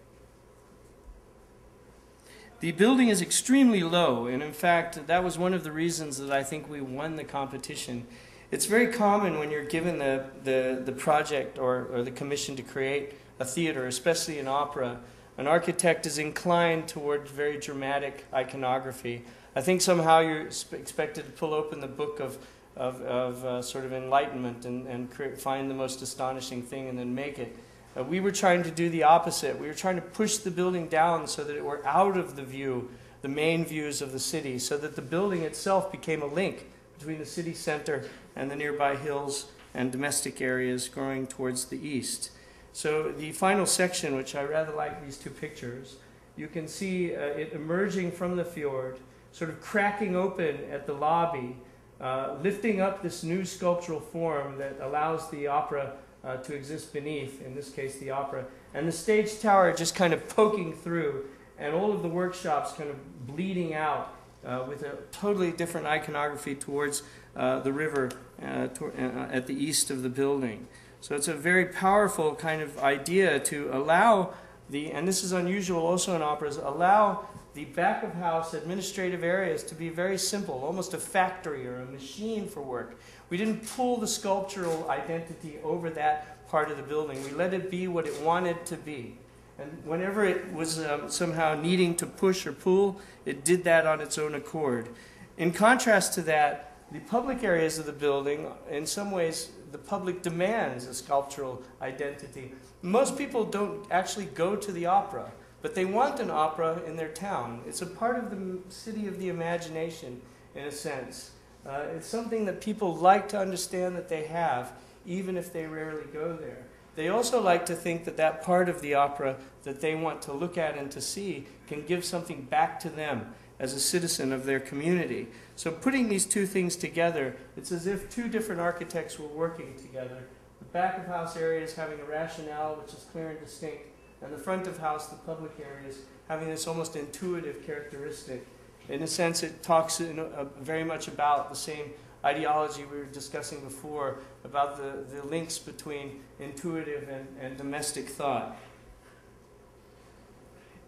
The building is extremely low, and in fact, that was one of the reasons that I think we won the competition. It's very common when you're given the, the, the project or, or the commission to create a theater, especially an opera, an architect is inclined toward very dramatic iconography. I think somehow you're expected to pull open the book of, of, of uh, sort of enlightenment and, and cre- find the most astonishing thing and then make it. Uh, we were trying to do the opposite. We were trying to push the building down so that it were out of the view, the main views of the city, so that the building itself became a link between the city center and the nearby hills and domestic areas growing towards the east. So the final section, which I rather like these two pictures, you can see uh, it emerging from the fjord, sort of cracking open at the lobby, uh, lifting up this new sculptural form that allows the opera uh, to exist beneath, in this case the opera, and the stage tower just kind of poking through, and all of the workshops kind of bleeding out uh, with a totally different iconography towards uh, the river uh, tor- uh, at the east of the building. So it's a very powerful kind of idea to allow the, and this is unusual also in operas, allow the back of house administrative areas to be very simple, almost a factory or a machine for work. We didn't pull the sculptural identity over that part of the building. We let it be what it wanted to be. And whenever it was um, somehow needing to push or pull, it did that on its own accord. In contrast to that, the public areas of the building, in some ways, the public demands a sculptural identity. Most people don't actually go to the opera, but they want an opera in their town. It's a part of the city of the imagination, in a sense. Uh, it's something that people like to understand that they have, even if they rarely go there. They also like to think that that part of the opera that they want to look at and to see can give something back to them as a citizen of their community. So, putting these two things together, it's as if two different architects were working together. The back of house areas having a rationale which is clear and distinct, and the front of house, the public areas, having this almost intuitive characteristic. In a sense, it talks in very much about the same ideology we were discussing before about the, the links between intuitive and, and domestic thought.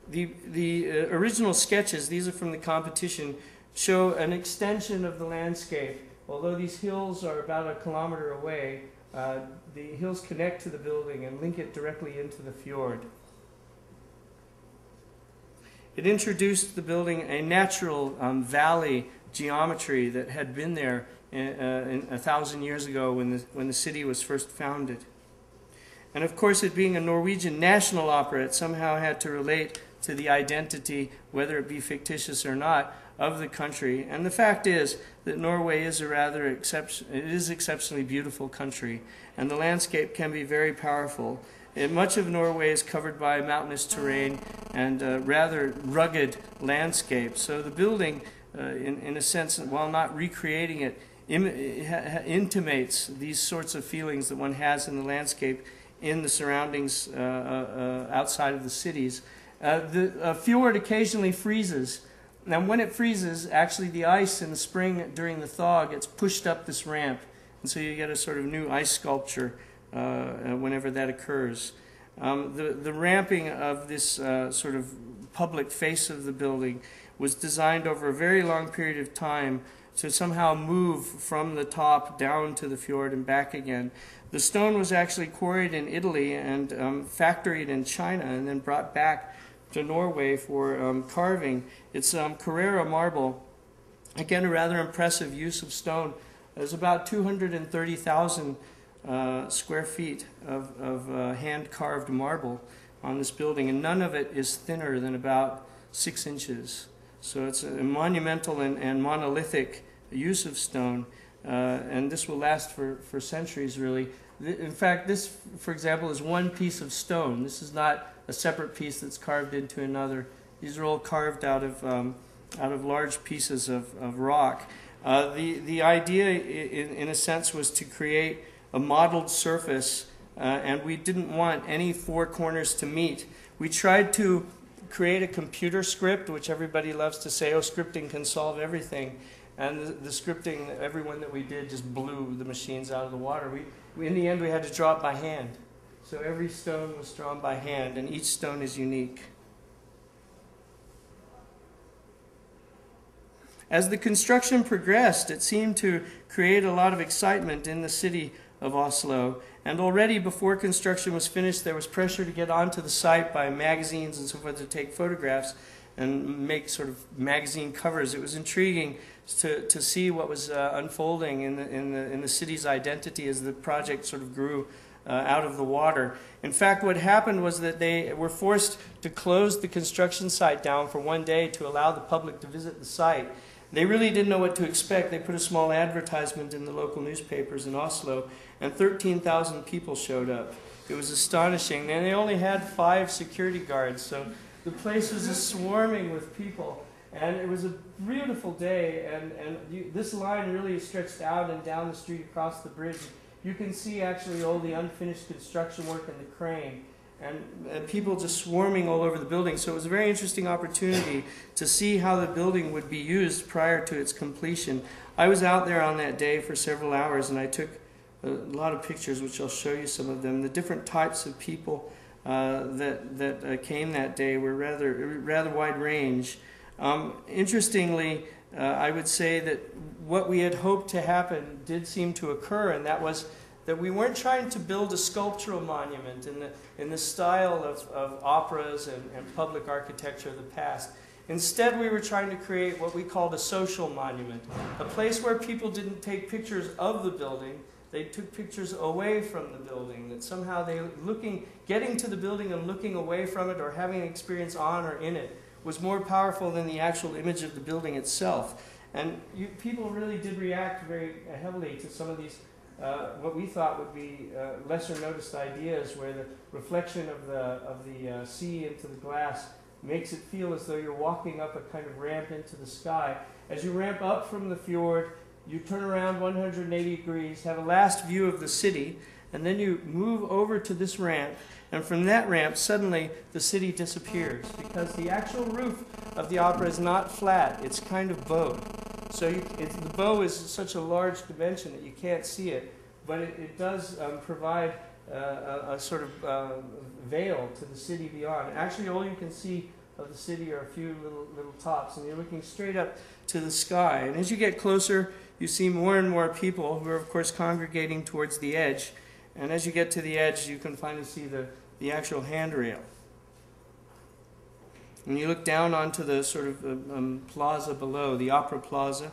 The, the uh, original sketches, these are from the competition, show an extension of the landscape. Although these hills are about a kilometer away, uh, the hills connect to the building and link it directly into the fjord. It introduced the building a natural um, valley geometry that had been there in, uh, in a thousand years ago when the, when the city was first founded. And of course, it being a Norwegian national opera, it somehow had to relate to the identity, whether it be fictitious or not, of the country. And the fact is that Norway is a rather exception, it is exceptionally beautiful country, and the landscape can be very powerful. And much of Norway is covered by mountainous terrain and uh, rather rugged landscape. So the building, uh, in, in a sense, while not recreating it, Im- intimates these sorts of feelings that one has in the landscape in the surroundings uh, uh, uh outside of the cities. Uh, the fjord occasionally freezes. And when it freezes, actually the ice in the spring during the thaw gets pushed up this ramp, and so you get a sort of new ice sculpture uh, whenever that occurs. Um, the, the ramping of this uh, sort of public face of the building was designed over a very long period of time to somehow move from the top down to the fjord and back again. The stone was actually quarried in Italy and um, factoried in China and then brought back to Norway for um, carving. It's um, Carrara marble. Again, a rather impressive use of stone. There's about 230,000 uh, square feet of, of uh, hand carved marble on this building, and none of it is thinner than about six inches. So it's a monumental and, and monolithic use of stone, uh, and this will last for, for centuries, really. In fact, this, for example, is one piece of stone. This is not a separate piece that's carved into another. These are all carved out of, um, out of large pieces of, of rock. Uh, the, the idea, in, in a sense, was to create a modeled surface uh, and we didn't want any four corners to meet. We tried to create a computer script, which everybody loves to say, oh, scripting can solve everything. And the, the scripting, every one that we did just blew the machines out of the water. We, we, in the end, we had to draw it by hand. So every stone was drawn by hand, and each stone is unique. As the construction progressed, it seemed to create a lot of excitement in the city of Oslo. And already before construction was finished, there was pressure to get onto the site by magazines and so forth to take photographs and make sort of magazine covers. It was intriguing to, to see what was uh, unfolding in the, in, the, in the city's identity as the project sort of grew uh, out of the water. In fact, what happened was that they were forced to close the construction site down for one day to allow the public to visit the site. They really didn't know what to expect. They put a small advertisement in the local newspapers in Oslo, and 13,000 people showed up. It was astonishing. And they only had five security guards, so the place was just swarming with people. And it was a beautiful day, and, and you, this line really stretched out and down the street across the bridge. You can see actually all the unfinished construction work and the crane and, and people just swarming all over the building. So it was a very interesting opportunity to see how the building would be used prior to its completion. I was out there on that day for several hours and I took a lot of pictures, which I'll show you some of them. The different types of people uh, that, that uh, came that day were rather, rather wide range. Um, interestingly, uh, I would say that what we had hoped to happen did seem to occur, and that was that we weren't trying to build a sculptural monument in the, in the style of, of operas and, and public architecture of the past. Instead, we were trying to create what we called a social monument, a place where people didn't take pictures of the building, they took pictures away from the building, that somehow they looking, getting to the building and looking away from it or having an experience on or in it was more powerful than the actual image of the building itself. And you, people really did react very heavily to some of these uh, what we thought would be uh, lesser noticed ideas where the reflection of the, of the uh, sea into the glass makes it feel as though you're walking up a kind of ramp into the sky. As you ramp up from the fjord, you turn around 180 degrees, have a last view of the city, and then you move over to this ramp, and from that ramp, suddenly the city disappears because the actual roof of the opera is not flat, it's kind of bowed. So you, the bow is such a large dimension that you can't see it, but it, it does um, provide uh, a, a, sort of uh, veil to the city beyond. Actually, all you can see of the city are a few little, little tops, and you're looking straight up to the sky. And as you get closer, you see more and more people who are, of course, congregating towards the edge. And as you get to the edge, you can finally see the, the actual handrail. When you look down onto the sort of um, um, plaza below, the Opera Plaza,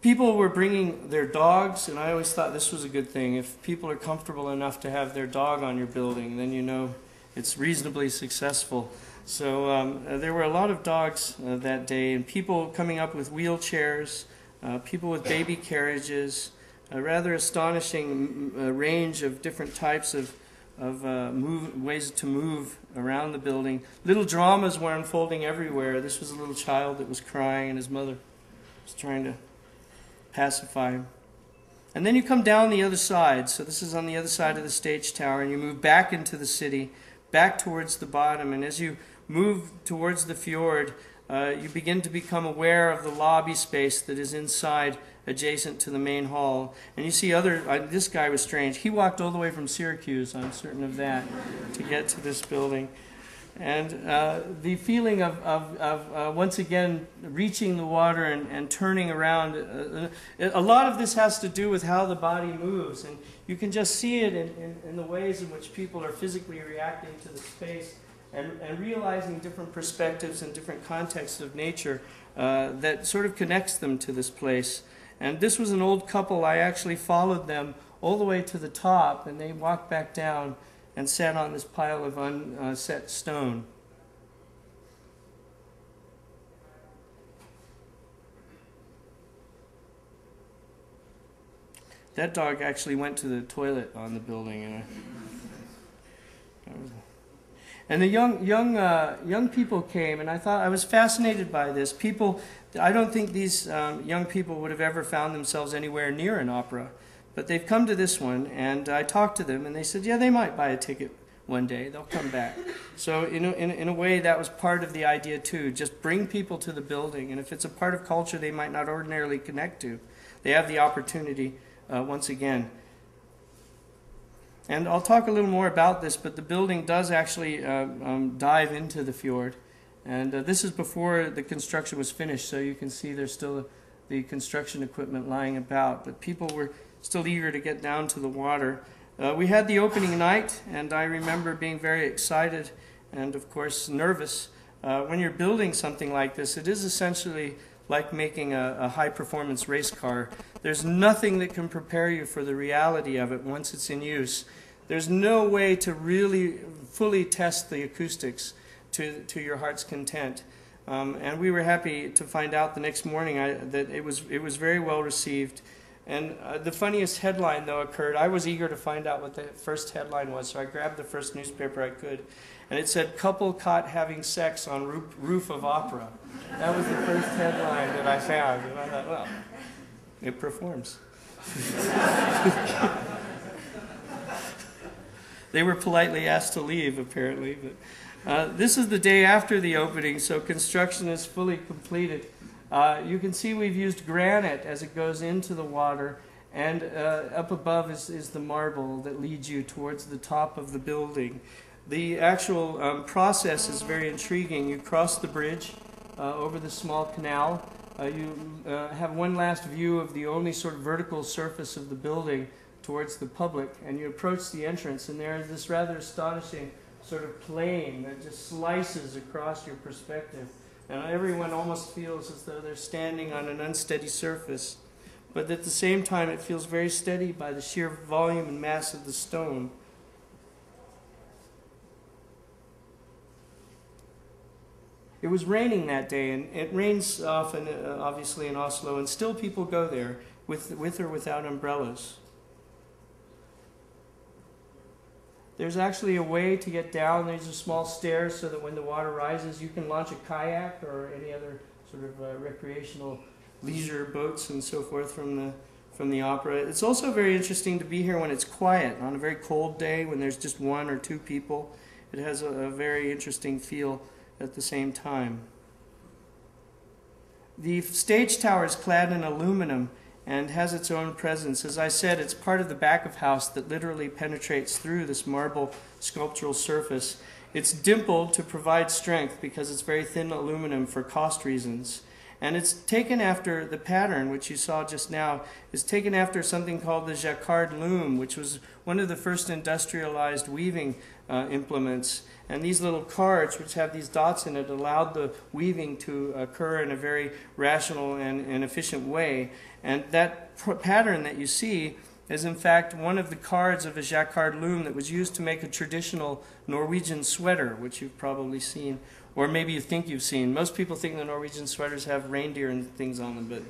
people were bringing their dogs, and I always thought this was a good thing. If people are comfortable enough to have their dog on your building, then you know it's reasonably successful. So um, uh, there were a lot of dogs uh, that day, and people coming up with wheelchairs, uh, people with baby carriages, a rather astonishing uh, range of different types of of uh, move, ways to move around the building. Little dramas were unfolding everywhere. This was a little child that was crying, and his mother was trying to pacify him. And then you come down the other side. So this is on the other side of the stage tower, and you move back into the city, back towards the bottom. And as you move towards the fjord, uh, you begin to become aware of the lobby space that is inside adjacent to the main hall. And you see other, uh, this guy was strange. He walked all the way from Syracuse, I'm certain of that, to get to this building. And uh, the feeling of, of, of uh, once again reaching the water and, and turning around, uh, uh, a lot of this has to do with how the body moves. And you can just see it in, in, in the ways in which people are physically reacting to the space and, and realizing different perspectives and different contexts of nature uh, that sort of connects them to this place. And this was an old couple. I actually followed them all the way to the top, and they walked back down and sat on this pile of unset stone. That dog actually went to the toilet on the building, and and the young young uh, young people came, and I thought I was fascinated by this. People, I don't think these um, young people would have ever found themselves anywhere near an opera, But they've come to this one, and I talked to them, and they said, yeah, they might buy a ticket one day. They'll come back. So in a, in, in a way, that was part of the idea too. Just bring people to the building, and if it's a part of culture they might not ordinarily connect to, they have the opportunity uh, once again. And I'll talk a little more about this, but the building does actually uh, um, dive into the fjord. And uh, this is before the construction was finished, so you can see there's still the construction equipment lying about. But people were still eager to get down to the water. Uh, we had the opening night, and I remember being very excited and, of course, nervous. Uh, when you're building something like this, it is essentially like making a, a high performance race car. There's nothing that can prepare you for the reality of it once it's in use. There's no way to really fully test the acoustics to, to your heart's content. Um, and we were happy to find out the next morning I, that it was, it was very well received. And uh, the funniest headline, though, occurred. I was eager to find out what the first headline was, so I grabbed the first newspaper I could. And it said, Couple caught having sex on roof, roof of opera. That was the first headline that I found. And I thought, well, it performs. they were politely asked to leave, apparently. But uh, this is the day after the opening, so construction is fully completed. Uh, you can see we've used granite as it goes into the water, and uh, up above is, is the marble that leads you towards the top of the building. The actual um, process is very intriguing. You cross the bridge uh, over the small canal. You have one last view of the only sort of vertical surface of the building towards the public, and you approach the entrance, and there is this rather astonishing sort of plane that just slices across your perspective. And everyone almost feels as though they're standing on an unsteady surface. But at the same time, it feels very steady by the sheer volume and mass of the stone. It was raining that day, and it rains often, uh, obviously, in Oslo, and still people go there with, with or without umbrellas. There's actually a way to get down. There's a small stairs so that when the water rises, you can launch a kayak or any other sort of uh, recreational leisure boats and so forth from the from the opera. It's also very interesting to be here when it's quiet on a very cold day when there's just one or two people. It has a, a very interesting feel at the same time. The stage tower is clad in aluminum and has its own presence. As I said, it's part of the back of house that literally penetrates through this marble sculptural surface. It's dimpled to provide strength because it's very thin aluminum for cost reasons. And it's taken after the pattern, which you saw just now, is taken after something called the jacquard loom, which was one of the first industrialized weaving uh, implements. And these little cards, which have these dots in it, allowed the weaving to occur in a very rational and, and efficient way. And that pattern that you see is, in fact, one of the cards of a jacquard loom that was used to make a traditional Norwegian sweater, which you've probably seen, or maybe you think you've seen. Most people think the Norwegian sweaters have reindeer and things on them, but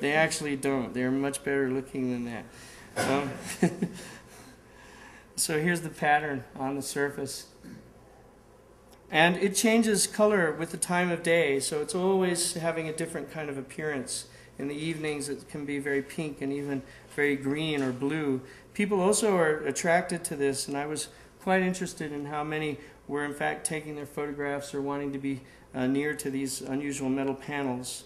they actually don't. They're much better looking than that. Um, so here's the pattern on the surface. And it changes color with the time of day, so it's always having a different kind of appearance. In the evenings, it can be very pink and even very green or blue. People also are attracted to this, and I was quite interested in how many were, in fact, taking their photographs or wanting to be uh, near to these unusual metal panels.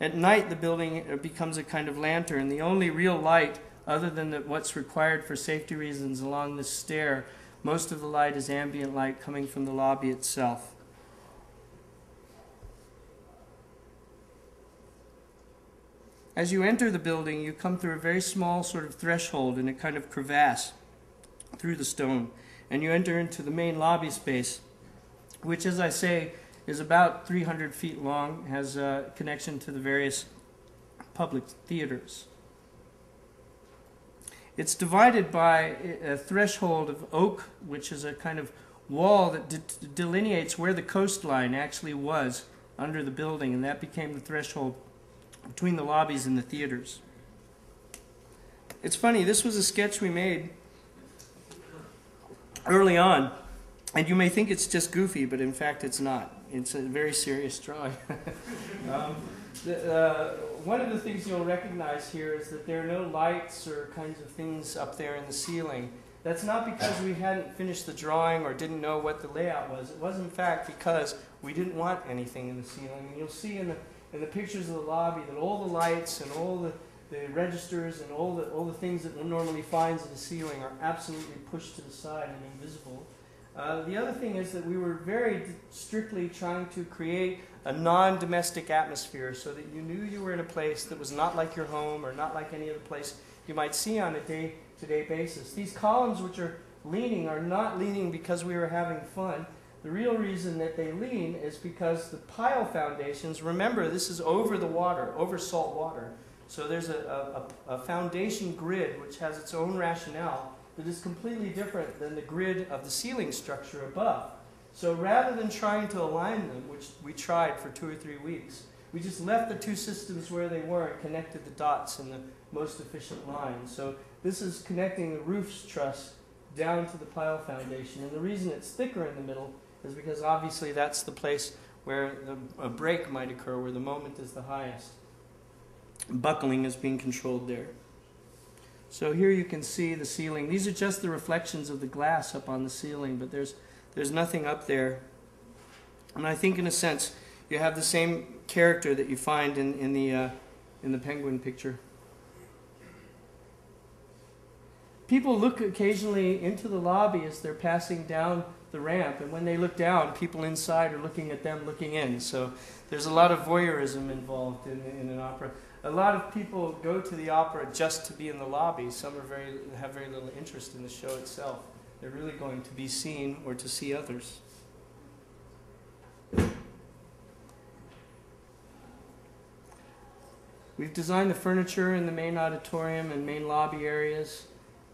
At night, the building uh, becomes a kind of lantern. The only real light, other than the, what's required for safety reasons along this stair, most of the light is ambient light coming from the lobby itself. As you enter the building, you come through a very small sort of threshold in a kind of crevasse through the stone, and you enter into the main lobby space, which, as I say, is about 300 feet long, has a connection to the various public theaters. It's divided by a threshold of oak, which is a kind of wall that de- delineates where the coastline actually was under the building, and that became the threshold between the lobbies and the theaters. It's funny, this was a sketch we made early on, and you may think it's just goofy, but in fact it's not. It's a very serious drawing. um, the, uh, one of the things you'll recognize here is that there are no lights or kinds of things up there in the ceiling. That's not because we hadn't finished the drawing or didn't know what the layout was. It was in fact because we didn't want anything in the ceiling. And you'll see in the in the pictures of the lobby that all the lights and all the, the registers and all the all the things that one normally finds in the ceiling are absolutely pushed to the side and invisible. Uh, the other thing is that we were very strictly trying to create a non-domestic atmosphere so that you knew you were in a place that was not like your home or not like any other place you might see on a day-to-day basis. These columns which are leaning are not leaning because we were having fun. The real reason that they lean is because the pile foundations, remember this is over the water, over salt water. So there's a, a, a foundation grid which has its own rationale that is completely different than the grid of the ceiling structure above. So rather than trying to align them, which we tried for two or three weeks, we just left the two systems where they were and connected the dots in the most efficient line. So this is connecting the roof's truss down to the pile foundation. And the reason it's thicker in the middle is because obviously that's the place where the, a break might occur, where the moment is the highest. Buckling is being controlled there. So here you can see the ceiling. These are just the reflections of the glass up on the ceiling, but there's there's nothing up there. And I think, in a sense, you have the same character that you find in, in, the, uh, in the penguin picture. People look occasionally into the lobby as they're passing down the ramp, and when they look down, people inside are looking at them looking in. So there's a lot of voyeurism involved in, in an opera. A lot of people go to the opera just to be in the lobby. Some are very, have very little interest in the show itself. They're really going to be seen or to see others. We've designed the furniture in the main auditorium and main lobby areas.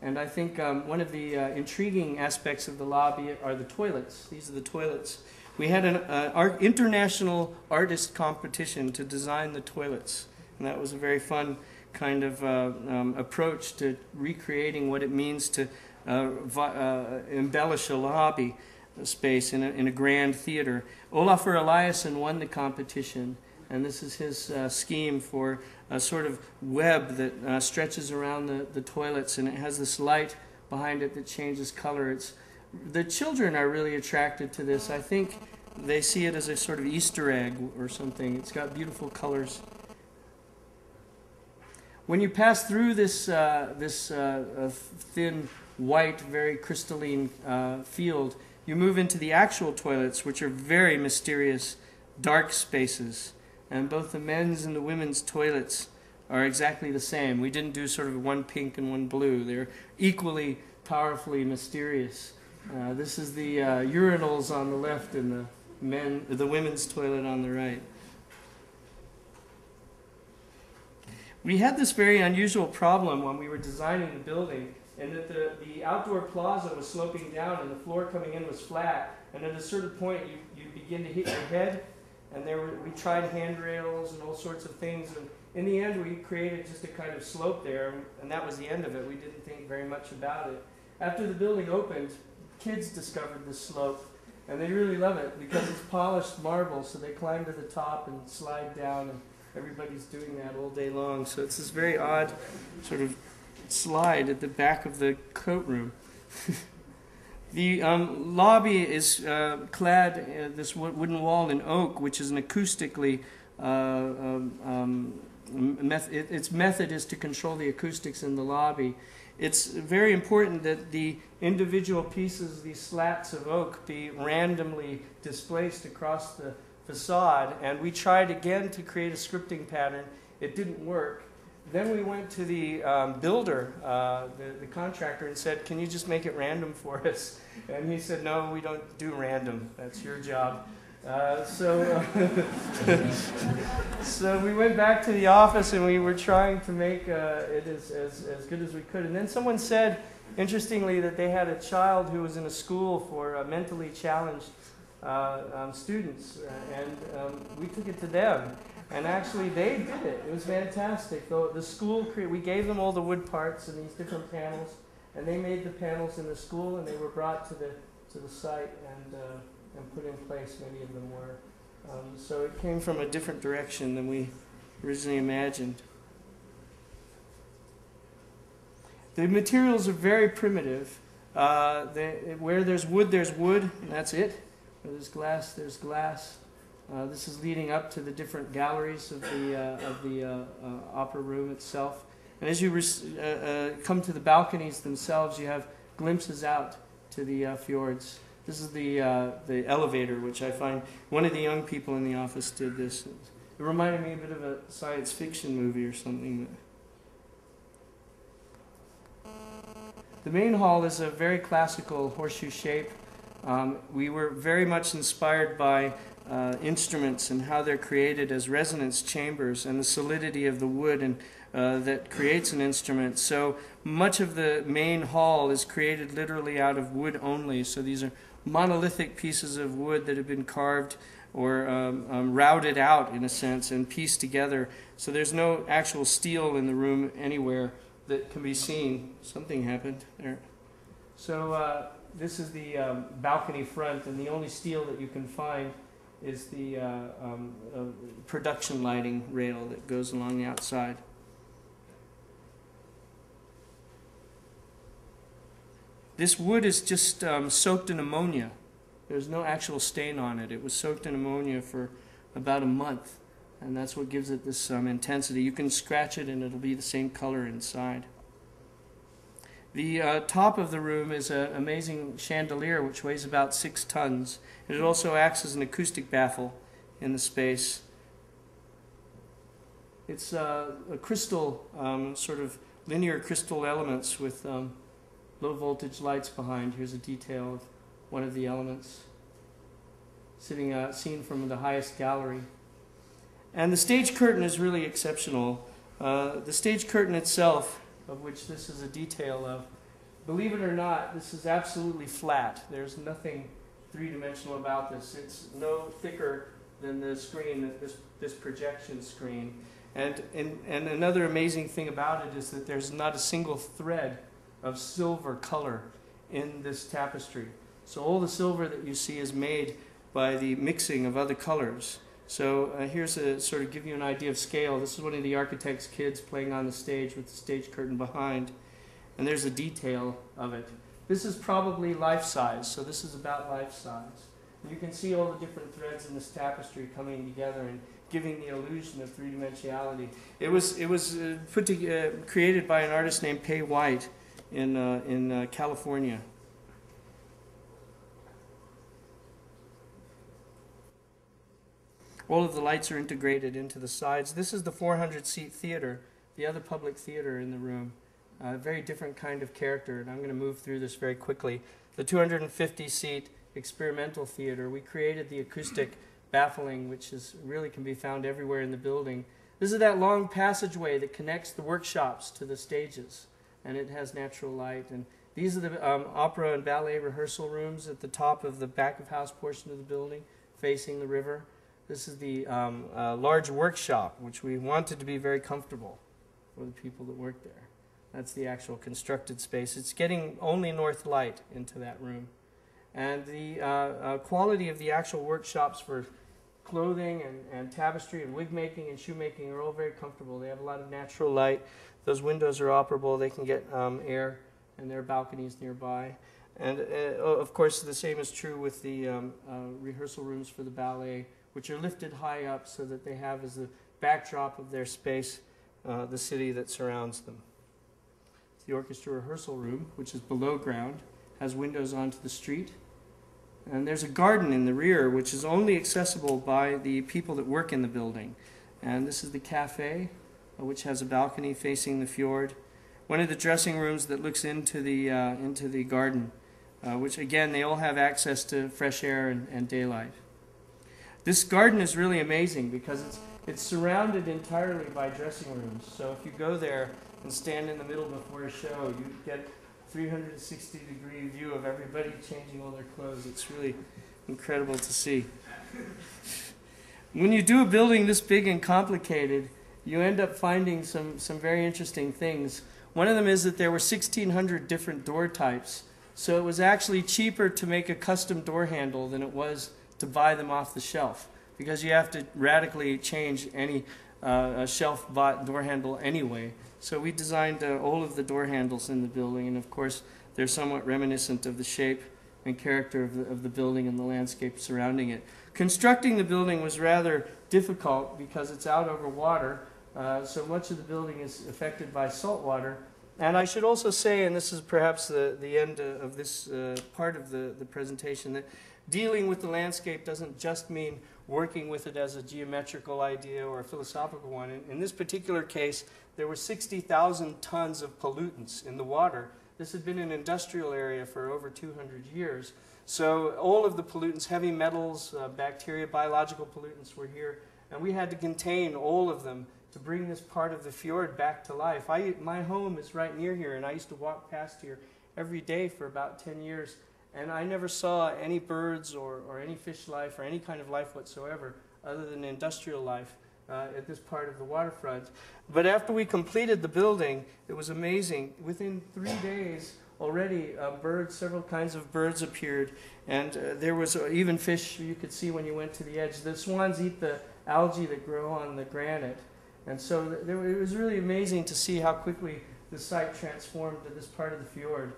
And I think um, one of the uh, intriguing aspects of the lobby are the toilets. These are the toilets. We had an uh, art, international artist competition to design the toilets. And that was a very fun kind of uh, um, approach to recreating what it means to uh, uh, embellish a lobby space in a, in a grand theater. Olafur Eliasson won the competition, and this is his uh, scheme for a sort of web that uh, stretches around the, the toilets, and it has this light behind it that changes color. It's, the children are really attracted to this. I think they see it as a sort of Easter egg or something. It's got beautiful colors. When you pass through this, uh, this uh, thin white, very crystalline uh, field, you move into the actual toilets, which are very mysterious, dark spaces. And both the men's and the women's toilets are exactly the same. We didn't do sort of one pink and one blue. They're equally powerfully mysterious. Uh, this is the uh, urinals on the left and the men, the women's toilet on the right. We had this very unusual problem when we were designing the building and that the, the outdoor plaza was sloping down and the floor coming in was flat. And at a certain point, you, you begin to hit your head. And there were, we tried handrails and all sorts of things. And in the end, we created just a kind of slope there. And that was the end of it. We didn't think very much about it. After the building opened, kids discovered this slope. And they really love it because it's polished marble. So they climb to the top and slide down. And everybody's doing that all day long. So it's this very odd sort of slide at the back of the coat room. the um, lobby is uh, clad uh, this wooden wall in oak, which is an acoustically uh, um, um meth- it, its method is to control the acoustics in the lobby. It's very important that the individual pieces, these slats of oak, be randomly displaced across the facade. And we tried again to create a scripting pattern. It didn't work. Then we went to the um, builder, uh, the, the contractor, and said, Can you just make it random for us? And he said, No, we don't do random. That's your job. Uh, so, uh, so we went back to the office and we were trying to make uh, it as, as, as good as we could. And then someone said, interestingly, that they had a child who was in a school for uh, mentally challenged uh, um, students, and um, we took it to them. And actually, they did it. It was fantastic. The, the school, cre- we gave them all the wood parts and these different panels, and they made the panels in the school, and they were brought to the to the site and uh, and put in place. Many of them were. Um, so it came from a different direction than we originally imagined. The materials are very primitive. Uh, they, where there's wood, there's wood, and that's it. Where there's glass, there's glass. Uh, this is leading up to the different galleries of the, uh, of the uh, uh, opera room itself. And as you uh, come to the balconies themselves, you have glimpses out to the fjords. This is the, the elevator, which I find one of the young people in the office did this. It reminded me a bit of a science fiction movie or something. The main hall is a very classical horseshoe shape. Um, we were very much inspired by uh, instruments and how they're created as resonance chambers and the solidity of the wood and uh, that creates an instrument. So much of the main hall is created literally out of wood only. So these are monolithic pieces of wood that have been carved or um, um, routed out in a sense and pieced together. So there's no actual steel in the room anywhere that can be seen. Something happened there. So uh, this is the um, balcony front, and the only steel that you can find is the uh, um, uh, production lighting rail that goes along the outside. This wood is just um, soaked in ammonia. There's no actual stain on it. It was soaked in ammonia for about a month, and that's what gives it this um, intensity. You can scratch it, and it'll be the same color inside. The uh, top of the room is an amazing chandelier which weighs about six tons. And it also acts as an acoustic baffle in the space. It's uh, a crystal, um, sort of linear crystal elements with um, low voltage lights behind. Here's a detail of one of the elements sitting uh, seen from the highest gallery. And the stage curtain is really exceptional. Uh, the stage curtain itself, of which this is a detail of, believe it or not, this is absolutely flat. There's nothing three-dimensional about this. It's no thicker than the screen, this, this projection screen. And, and, and another amazing thing about it is that there's not a single thread of silver color in this tapestry. So all the silver that you see is made by the mixing of other colors. So uh, here's a sort of give you an idea of scale. This is one of the architect's kids playing on the stage with the stage curtain behind. And there's a detail of it. This is probably life size, so this is about life size. You can see all the different threads in this tapestry coming together and giving the illusion of three dimensionality. It was it was uh, put to, uh, created by an artist named Pae White in uh, in uh, California. All of the lights are integrated into the sides. This is the 400 seat theater, the other public theater in the room. A very different kind of character, and I'm going to move through this very quickly. The 250 seat experimental theater, we created the acoustic baffling, which is really can be found everywhere in the building. This is that long passageway that connects the workshops to the stages, and it has natural light. And these are the um, opera and ballet rehearsal rooms at the top of the back of house portion of the building, facing the river. This is the um, uh, large workshop, which we wanted to be very comfortable for the people that work there. That's the actual constructed space. It's getting only north light into that room. And the uh, uh, quality of the actual workshops for clothing and, and tapestry and wig making and shoemaking are all very comfortable. They have a lot of natural light. Those windows are operable. They can get um, air, and there are balconies nearby. And uh, of course, the same is true with the um, uh, rehearsal rooms for the ballet, which are lifted high up so that they have as the backdrop of their space uh, the city that surrounds them. The orchestra rehearsal room, which is below ground, has windows onto the street. And there's a garden in the rear, which is only accessible by the people that work in the building. And this is the cafe, uh, which has a balcony facing the fjord. One of the dressing rooms that looks into the, uh, into the garden, uh, which again, they all have access to fresh air and, and daylight. This garden is really amazing because it's, it's surrounded entirely by dressing rooms. So if you go there, and stand in the middle before a show. You get 360 degree view of everybody changing all their clothes. It's really incredible to see. when you do a building this big and complicated, you end up finding some, some very interesting things. One of them is that there were 1,600 different door types. So it was actually cheaper to make a custom door handle than it was to buy them off the shelf because you have to radically change any uh, shelf bought door handle anyway. So we designed uh, all of the door handles in the building, and of course, they're somewhat reminiscent of the shape and character of the, of the building and the landscape surrounding it. Constructing the building was rather difficult because it's out over water, uh, so much of the building is affected by salt water. And I should also say, and this is perhaps the, the end uh, of this uh, part of the, the presentation, that dealing with the landscape doesn't just mean working with it as a geometrical idea or a philosophical one. In, in this particular case, there were 60,000 tons of pollutants in the water. This had been an industrial area for over 200 years. So all of the pollutants, heavy metals, uh, bacteria, biological pollutants were here, and we had to contain all of them to bring this part of the fjord back to life. I, my home is right near here, and I used to walk past here every day for about 10 years, and I never saw any birds or, or any fish life or any kind of life whatsoever other than industrial life uh, at this part of the waterfront. But after we completed the building, it was amazing. Within three days, already uh, birds, several kinds of birds appeared, and uh, there was uh, even fish you could see when you went to the edge. The swans eat the algae that grow on the granite. And so there, it was really amazing to see how quickly the site transformed to this part of the fjord.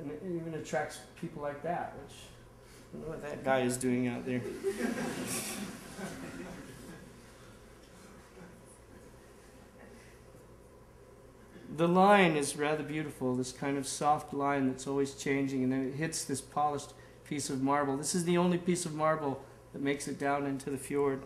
And it even attracts people like that, which I don't know what that guy is doing out there. the line is rather beautiful, this kind of soft line that's always changing, and then it hits this polished piece of marble. This is the only piece of marble that makes it down into the fjord.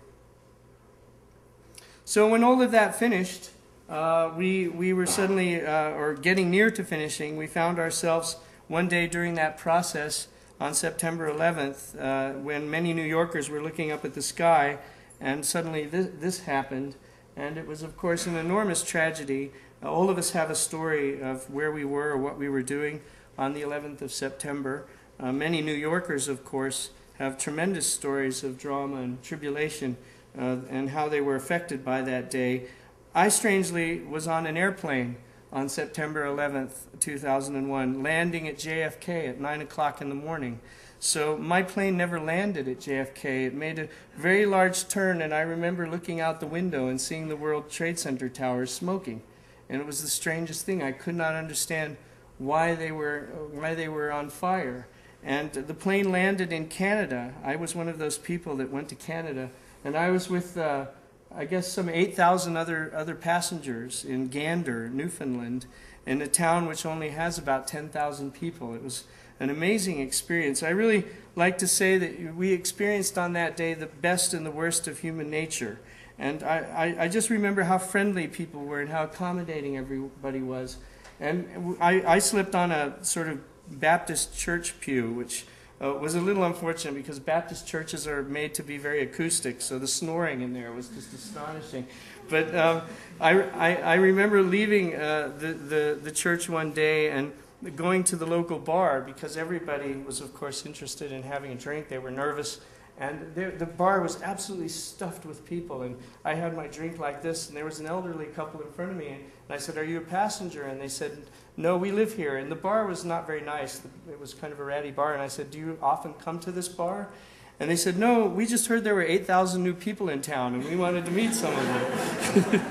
So when all of that finished, uh, we, we were suddenly, uh, or getting near to finishing, we found ourselves one day during that process on September 11th, uh, when many New Yorkers were looking up at the sky, and suddenly this, this happened. And it was, of course, an enormous tragedy. Uh, all of us have a story of where we were or what we were doing on the 11th of September. Uh, many New Yorkers, of course, have tremendous stories of drama and tribulation uh, and how they were affected by that day. I strangely was on an airplane on September 11th, 2001, landing at JFK at 9 o'clock in the morning. So my plane never landed at JFK. It made a very large turn, and I remember looking out the window and seeing the World Trade Center towers smoking. And it was the strangest thing. I could not understand why they were, why they were on fire. And the plane landed in Canada. I was one of those people that went to Canada and I was with, uh, I guess, some 8,000 other, other passengers in Gander, Newfoundland, in a town which only has about 10,000 people. It was an amazing experience. I really like to say that we experienced on that day the best and the worst of human nature. And I, I, I just remember how friendly people were and how accommodating everybody was. And I, I slipped on a sort of Baptist church pew, which uh, was a little unfortunate because Baptist churches are made to be very acoustic, so the snoring in there was just astonishing. But um, I, I, I, remember leaving uh, the, the, the church one day and going to the local bar because everybody was, of course, interested in having a drink. They were nervous. And there, the bar was absolutely stuffed with people. And I had my drink like this, and there was an elderly couple in front of me. And I said, Are you a passenger? And they said, no, we live here. And the bar was not very nice. It was kind of a ratty bar. And I said, Do you often come to this bar? And they said, No, we just heard there were 8,000 new people in town and we wanted to meet some of them.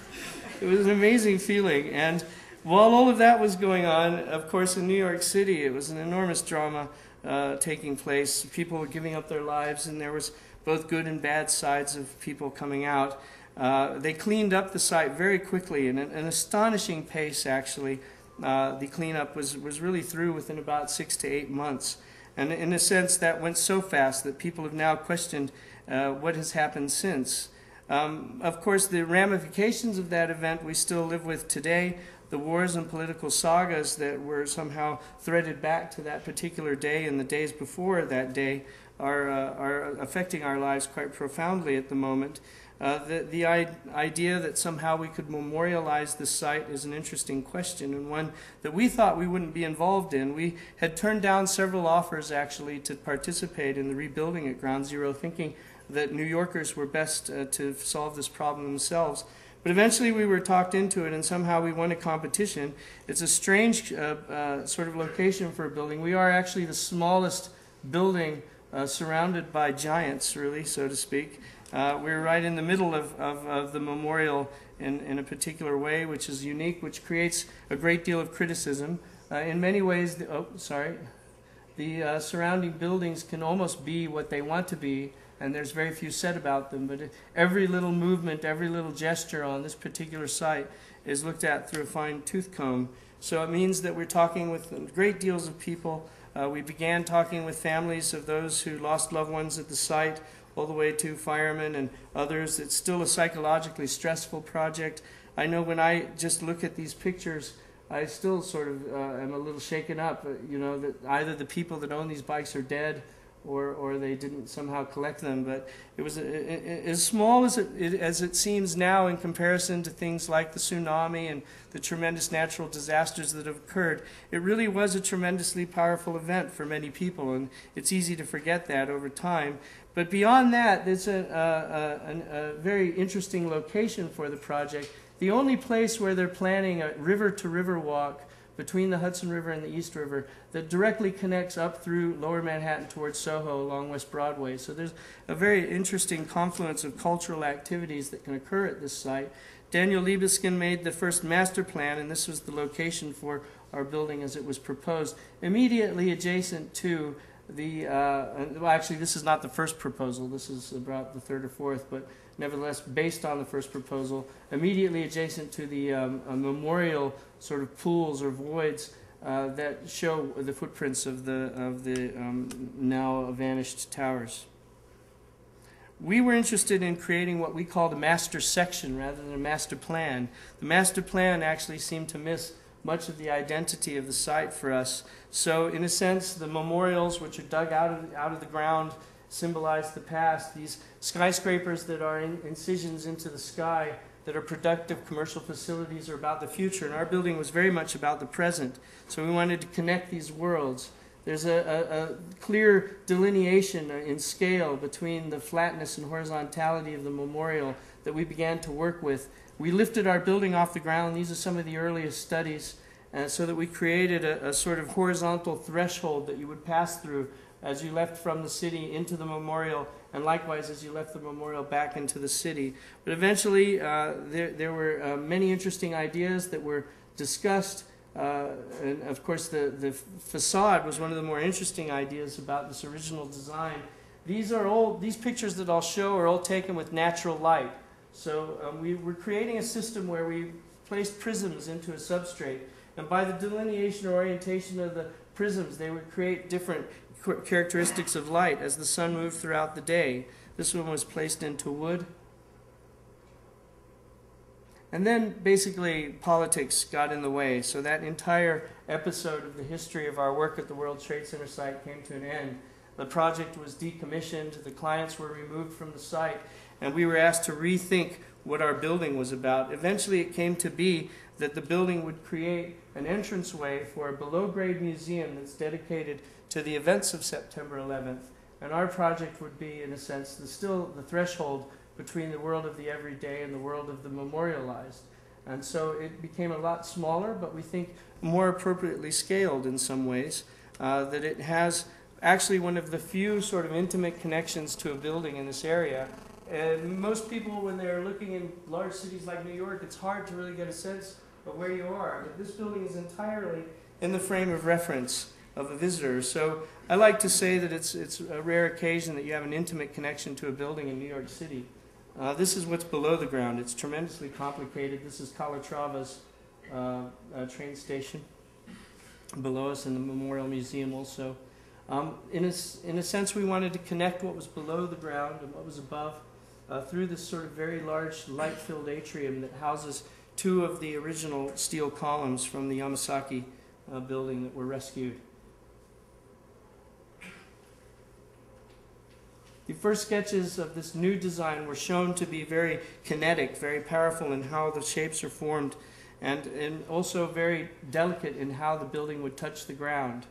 it was an amazing feeling. And while all of that was going on, of course, in New York City, it was an enormous drama uh, taking place. People were giving up their lives, and there was both good and bad sides of people coming out. Uh, they cleaned up the site very quickly, in an, an astonishing pace, actually. Uh, the cleanup was, was really through within about six to eight months. And in a sense, that went so fast that people have now questioned uh, what has happened since. Um, of course, the ramifications of that event we still live with today. The wars and political sagas that were somehow threaded back to that particular day and the days before that day are, uh, are affecting our lives quite profoundly at the moment. Uh, the the idea that somehow we could memorialize the site is an interesting question and one that we thought we wouldn't be involved in. We had turned down several offers actually to participate in the rebuilding at Ground Zero, thinking that New Yorkers were best uh, to solve this problem themselves. But eventually we were talked into it, and somehow we won a competition. It's a strange uh, uh sort of location for a building. We are actually the smallest building uh, surrounded by giants, really, so to speak. Uh, we're right in the middle of, of, of the memorial in, in a particular way, which is unique, which creates a great deal of criticism. Uh, in many ways, the, oh, sorry, the uh, surrounding buildings can almost be what they want to be, and there's very few said about them. But every little movement, every little gesture on this particular site is looked at through a fine tooth comb. So it means that we're talking with great deals of people. Uh, we began talking with families of those who lost loved ones at the site, all the way to firemen and others. It's still a psychologically stressful project. I know when I just look at these pictures, I still sort of uh, am a little shaken up. Uh, you know that either the people that own these bikes are dead, or or they didn't somehow collect them. But it was a, a, as small as it, it as it seems now in comparison to things like the tsunami and the tremendous natural disasters that have occurred. It really was a tremendously powerful event for many people, and it's easy to forget that over time. But beyond that, it's a, a, a, a very interesting location for the project. The only place where they're planning a river to river walk between the Hudson River and the East River that directly connects up through lower Manhattan towards Soho along West Broadway. So there's a very interesting confluence of cultural activities that can occur at this site. Daniel Libeskind made the first master plan, and this was the location for our building as it was proposed. Immediately adjacent to the, uh, well, actually, this is not the first proposal, this is about the third or fourth, but nevertheless, based on the first proposal, immediately adjacent to the um, memorial sort of pools or voids uh, that show the footprints of the, of the um, now vanished towers we were interested in creating what we called a master section rather than a master plan. The master plan actually seemed to miss much of the identity of the site for us. So, in a sense, the memorials, which are dug out of, out of the ground, symbolize the past. These skyscrapers that are in, incisions into the sky that are productive commercial facilities are about the future. And our building was very much about the present. So, we wanted to connect these worlds. There's a, a, a, clear delineation in scale between the flatness and horizontality of the memorial that we began to work with. We lifted our building off the ground. These are some of the earliest studies, uh, so that we created a, a sort of horizontal threshold that you would pass through as you left from the city into the memorial, and likewise as you left the memorial back into the city. But eventually, uh, there, there were uh, many interesting ideas that were discussed. Uh, and of course, the, the facade was one of the more interesting ideas about this original design. These are all these pictures that I'll show are all taken with natural light. So um, we were creating a system where we placed prisms into a substrate, and by the delineation or orientation of the prisms, they would create different characteristics of light as the sun moved throughout the day. This one was placed into wood. And then basically politics got in the way. So that entire episode of the history of our work at the World Trade Center site came to an end. The project was decommissioned, the clients were removed from the site, and we were asked to rethink what our building was about. Eventually, it came to be that the building would create an entranceway for a below grade museum that's dedicated to the events of September 11th. And our project would be, in a sense, the, still the threshold between the world of the everyday and the world of the memorialized. And so it became a lot smaller, but we think more appropriately scaled in some ways. Uh, that it has actually one of the few sort of intimate connections to a building in this area. And most people, when they're looking in large cities like New York, it's hard to really get a sense of where you are. But this building is entirely in the frame of reference of a visitor. So I like to say that it's, it's a rare occasion that you have an intimate connection to a building in New York City. Uh, this is what's below the ground. It's tremendously complicated. This is Calatrava's uh, uh, train station below us in the Memorial Museum also. Um, in, a, in a sense, we wanted to connect what was below the ground and what was above uh, through this sort of very large light-filled atrium that houses two of the original steel columns from the Yamasaki uh, building that were rescued. The first sketches of this new design were shown to be very kinetic, very powerful in how the shapes are formed, and, and also very delicate in how the building would touch the ground.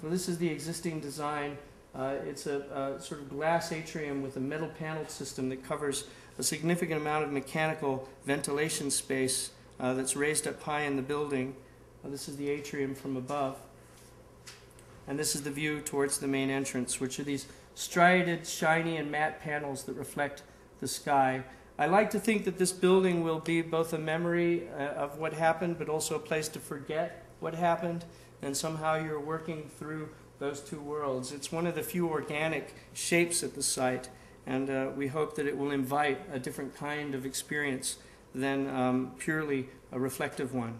So this is the existing design. Uh, it's a, a, sort of glass atrium with a metal panel system that covers a significant amount of mechanical ventilation space uh, that's raised up high in the building. Uh, this is the atrium from above. And this is the view towards the main entrance, which are these striated, shiny, and matte panels that reflect the sky. I like to think that this building will be both a memory uh, of what happened, but also a place to forget what happened, and somehow you're working through those two worlds. It's one of the few organic shapes at the site, and uh, we hope that it will invite a different kind of experience than um, purely a reflective one.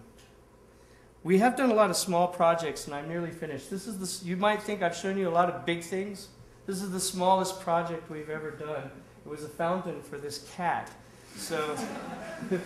We have done a lot of small projects, and I'm nearly finished. This is the, you might think I've shown you a lot of big things. This is the smallest project we've ever done. It was a fountain for this cat. So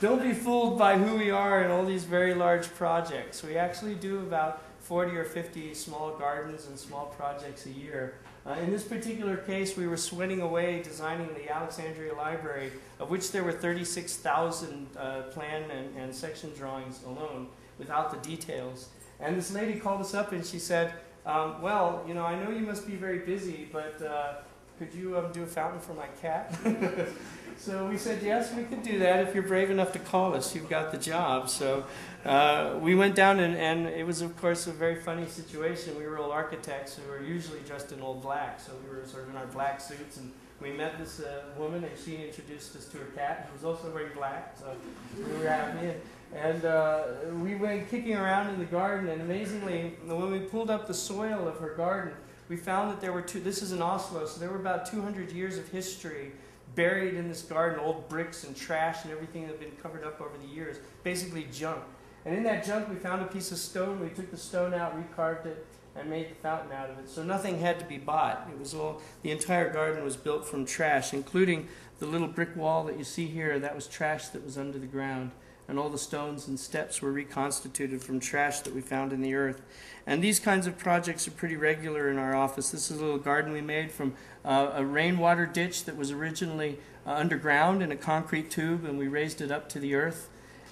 don't be fooled by who we are in all these very large projects. We actually do about 40 or 50 small gardens and small projects a year. Uh, in this particular case, we were sweating away designing the Alexandria Library, of which there were 36,000 uh, plan and, and section drawings alone, without the details. And this lady called us up and she said, um, Well, you know, I know you must be very busy, but uh, could you um, do a fountain for my cat? so we said, Yes, we could do that if you're brave enough to call us. You've got the job. So uh, we went down, and, and it was, of course, a very funny situation. We were all architects who were usually dressed in all black, so we were sort of in our black suits, and we met this uh, woman, and she introduced us to her cat, who was also wearing black, so we were happy. And, uh, we went kicking around in the garden, and amazingly, when we pulled up the soil of her garden, we found that there were two, this is in Oslo, so there were about 200 years of history buried in this garden, old bricks and trash and everything that had been covered up over the years, basically junk. And in that junk, we found a piece of stone. We took the stone out, recarved it, and made the fountain out of it. So nothing had to be bought. It was all, the entire garden was built from trash, including the little brick wall that you see here. That was trash that was under the ground. And all the stones and steps were reconstituted from trash that we found in the earth. And these kinds of projects are pretty regular in our office. This is a little garden we made from uh, a rainwater ditch that was originally uh, underground in a concrete tube, and we raised it up to the earth.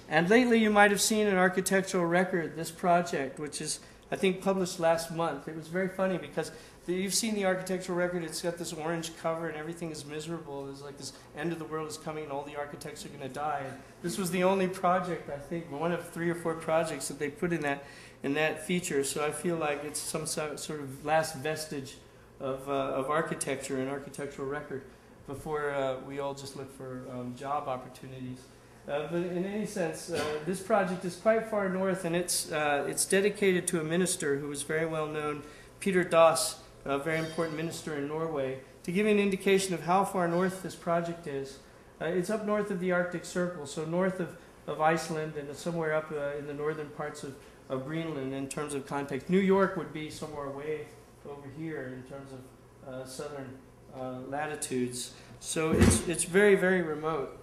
And lately, you might have seen an architectural record, this project, which is, I think, published last month. It was very funny because the, you've seen the architectural record, it's got this orange cover and everything is miserable. It's like this end of the world is coming and all the architects are going to die. And this was the only project, I think, one of three or four projects that they put in that, in that feature. So I feel like it's some sort of last vestige of, uh, of architecture and architectural record before uh, we all just look for um, job opportunities. Uh, but in any sense, uh, this project is quite far north, and it's uh, it's dedicated to a minister who was very well known, Petter Dass, a very important minister in Norway. To give you an indication of how far north this project is, uh, it's up north of the Arctic Circle, so north of, of Iceland and somewhere up uh, in the northern parts of, of Greenland in terms of context. New York would be somewhere way over here in terms of southern latitudes. So it's it's very very remote.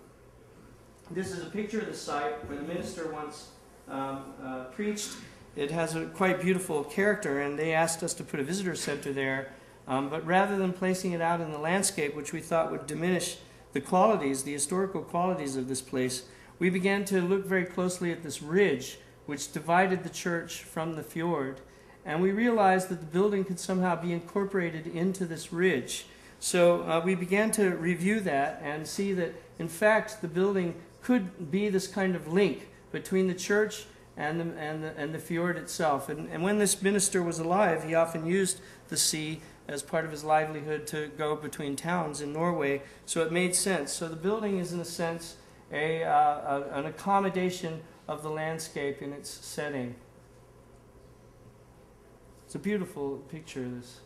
This is a picture of the site where the minister once um, uh, preached. It has a quite beautiful character, and they asked us to put a visitor center there. Um, but rather than placing it out in the landscape, which we thought would diminish the qualities, the historical qualities of this place, we began to look very closely at this ridge which divided the church from the fjord. And we realized that the building could somehow be incorporated into this ridge. So uh, we began to review that and see that, in fact, the building could be this kind of link between the church and the, and the, and the fjord itself. And, and when this minister was alive, he often used the sea as part of his livelihood to go between towns in Norway, so it made sense. So the building is, in a sense, a, uh, a, an accommodation of the landscape in its setting. It's a beautiful picture this.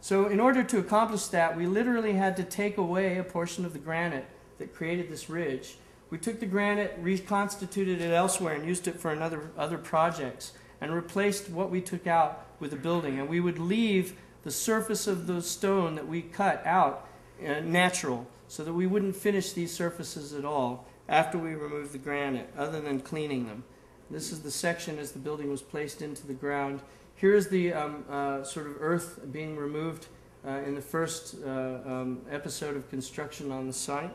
So, in order to accomplish that, we literally had to take away a portion of the granite that created this ridge. We took the granite, reconstituted it elsewhere, and used it for another other projects, and replaced what we took out with a building. And we would leave the surface of the stone that we cut out uh, natural, so that we wouldn't finish these surfaces at all after we removed the granite, other than cleaning them. This is the section as the building was placed into the ground. Here is the um, uh, sort of earth being removed uh, in the first uh, um, episode of construction on the site.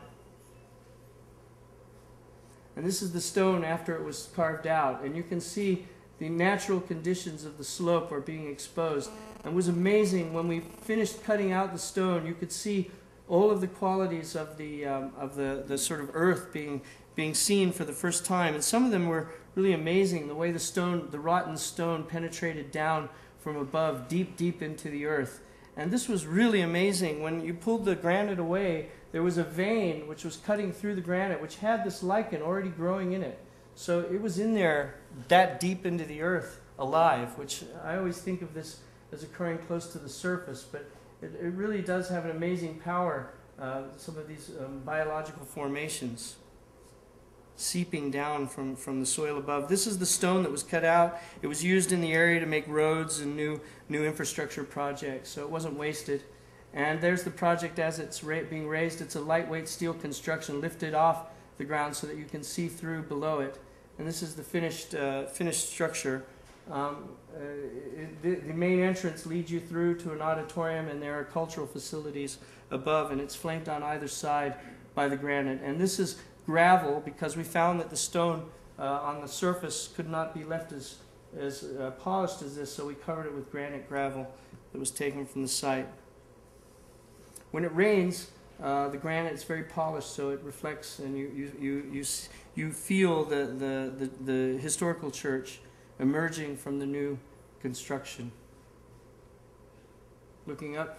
And this is the stone after it was carved out. And you can see the natural conditions of the slope are being exposed. And it was amazing when we finished cutting out the stone, you could see all of the qualities of the, um, of the, the sort of earth being, being seen for the first time. And some of them were really amazing the way the stone, the rotten stone, penetrated down from above, deep, deep into the earth. And this was really amazing. When you pulled the granite away, there was a vein which was cutting through the granite, which had this lichen already growing in it. So it was in there that deep into the earth, alive, which I always think of this as occurring close to the surface, but it, it really does have an amazing power, uh, some of these um, biological formations seeping down from, from the soil above. This is the stone that was cut out. It was used in the area to make roads and new, new infrastructure projects, so it wasn't wasted. And there's the project as it's ra- being raised. It's a lightweight steel construction lifted off the ground so that you can see through below it. And this is the finished, uh, finished structure. Um, uh, it, the, the main entrance leads you through to an auditorium, and there are cultural facilities above, and it's flanked on either side by the granite. And this is gravel because we found that the stone uh, on the surface could not be left as, as uh, polished as this, so we covered it with granite gravel that was taken from the site. When it rains, uh, the granite is very polished, so it reflects, and you, you, you, you, feel the, the, the, the historical church emerging from the new construction. Looking up,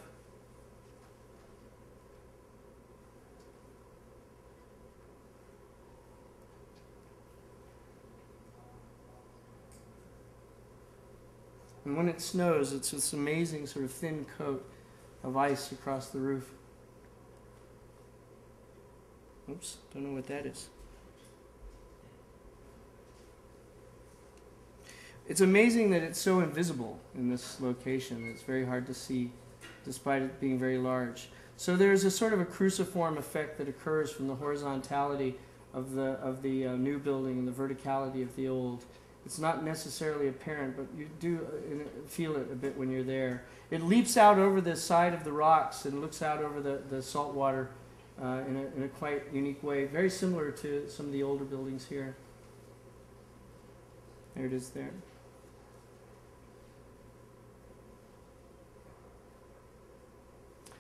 and when it snows, it's this amazing sort of thin coat of ice across the roof. Oops, don't know what that is. It's amazing that it's so invisible in this location. It's very hard to see, despite it being very large. So there's a sort of a cruciform effect that occurs from the horizontality of the of the uh, new building and the verticality of the old. It's not necessarily apparent, but you do uh, feel it a bit when you're there. It leaps out over the side of the rocks and looks out over the, the salt water uh, in, a, in a quite unique way, very similar to some of the older buildings here. There it is there.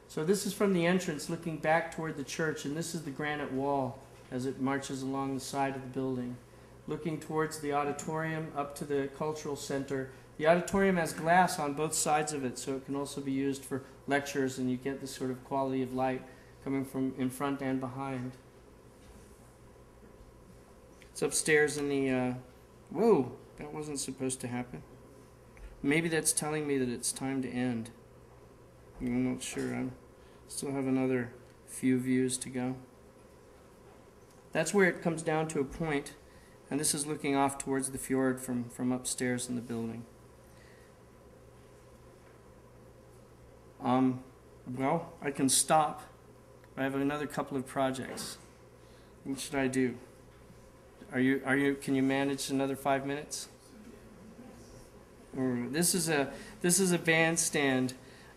So this is from the entrance looking back toward the church, and this is the granite wall as it marches along the side of the building. Looking towards the auditorium up to the cultural center. The auditorium has glass on both sides of it, so it can also be used for lectures, and you get this sort of quality of light coming from in front and behind. It's upstairs in the. Uh, whoa, that wasn't supposed to happen. Maybe that's telling me that it's time to end. I'm not sure. I still have another few views to go. That's where it comes down to a point, and this is looking off towards the fjord from, from upstairs in the building. Um, well, I can stop. I have another couple of projects. What should I do? Are you, are you, can you manage another five minutes? This is a, this is a bandstand.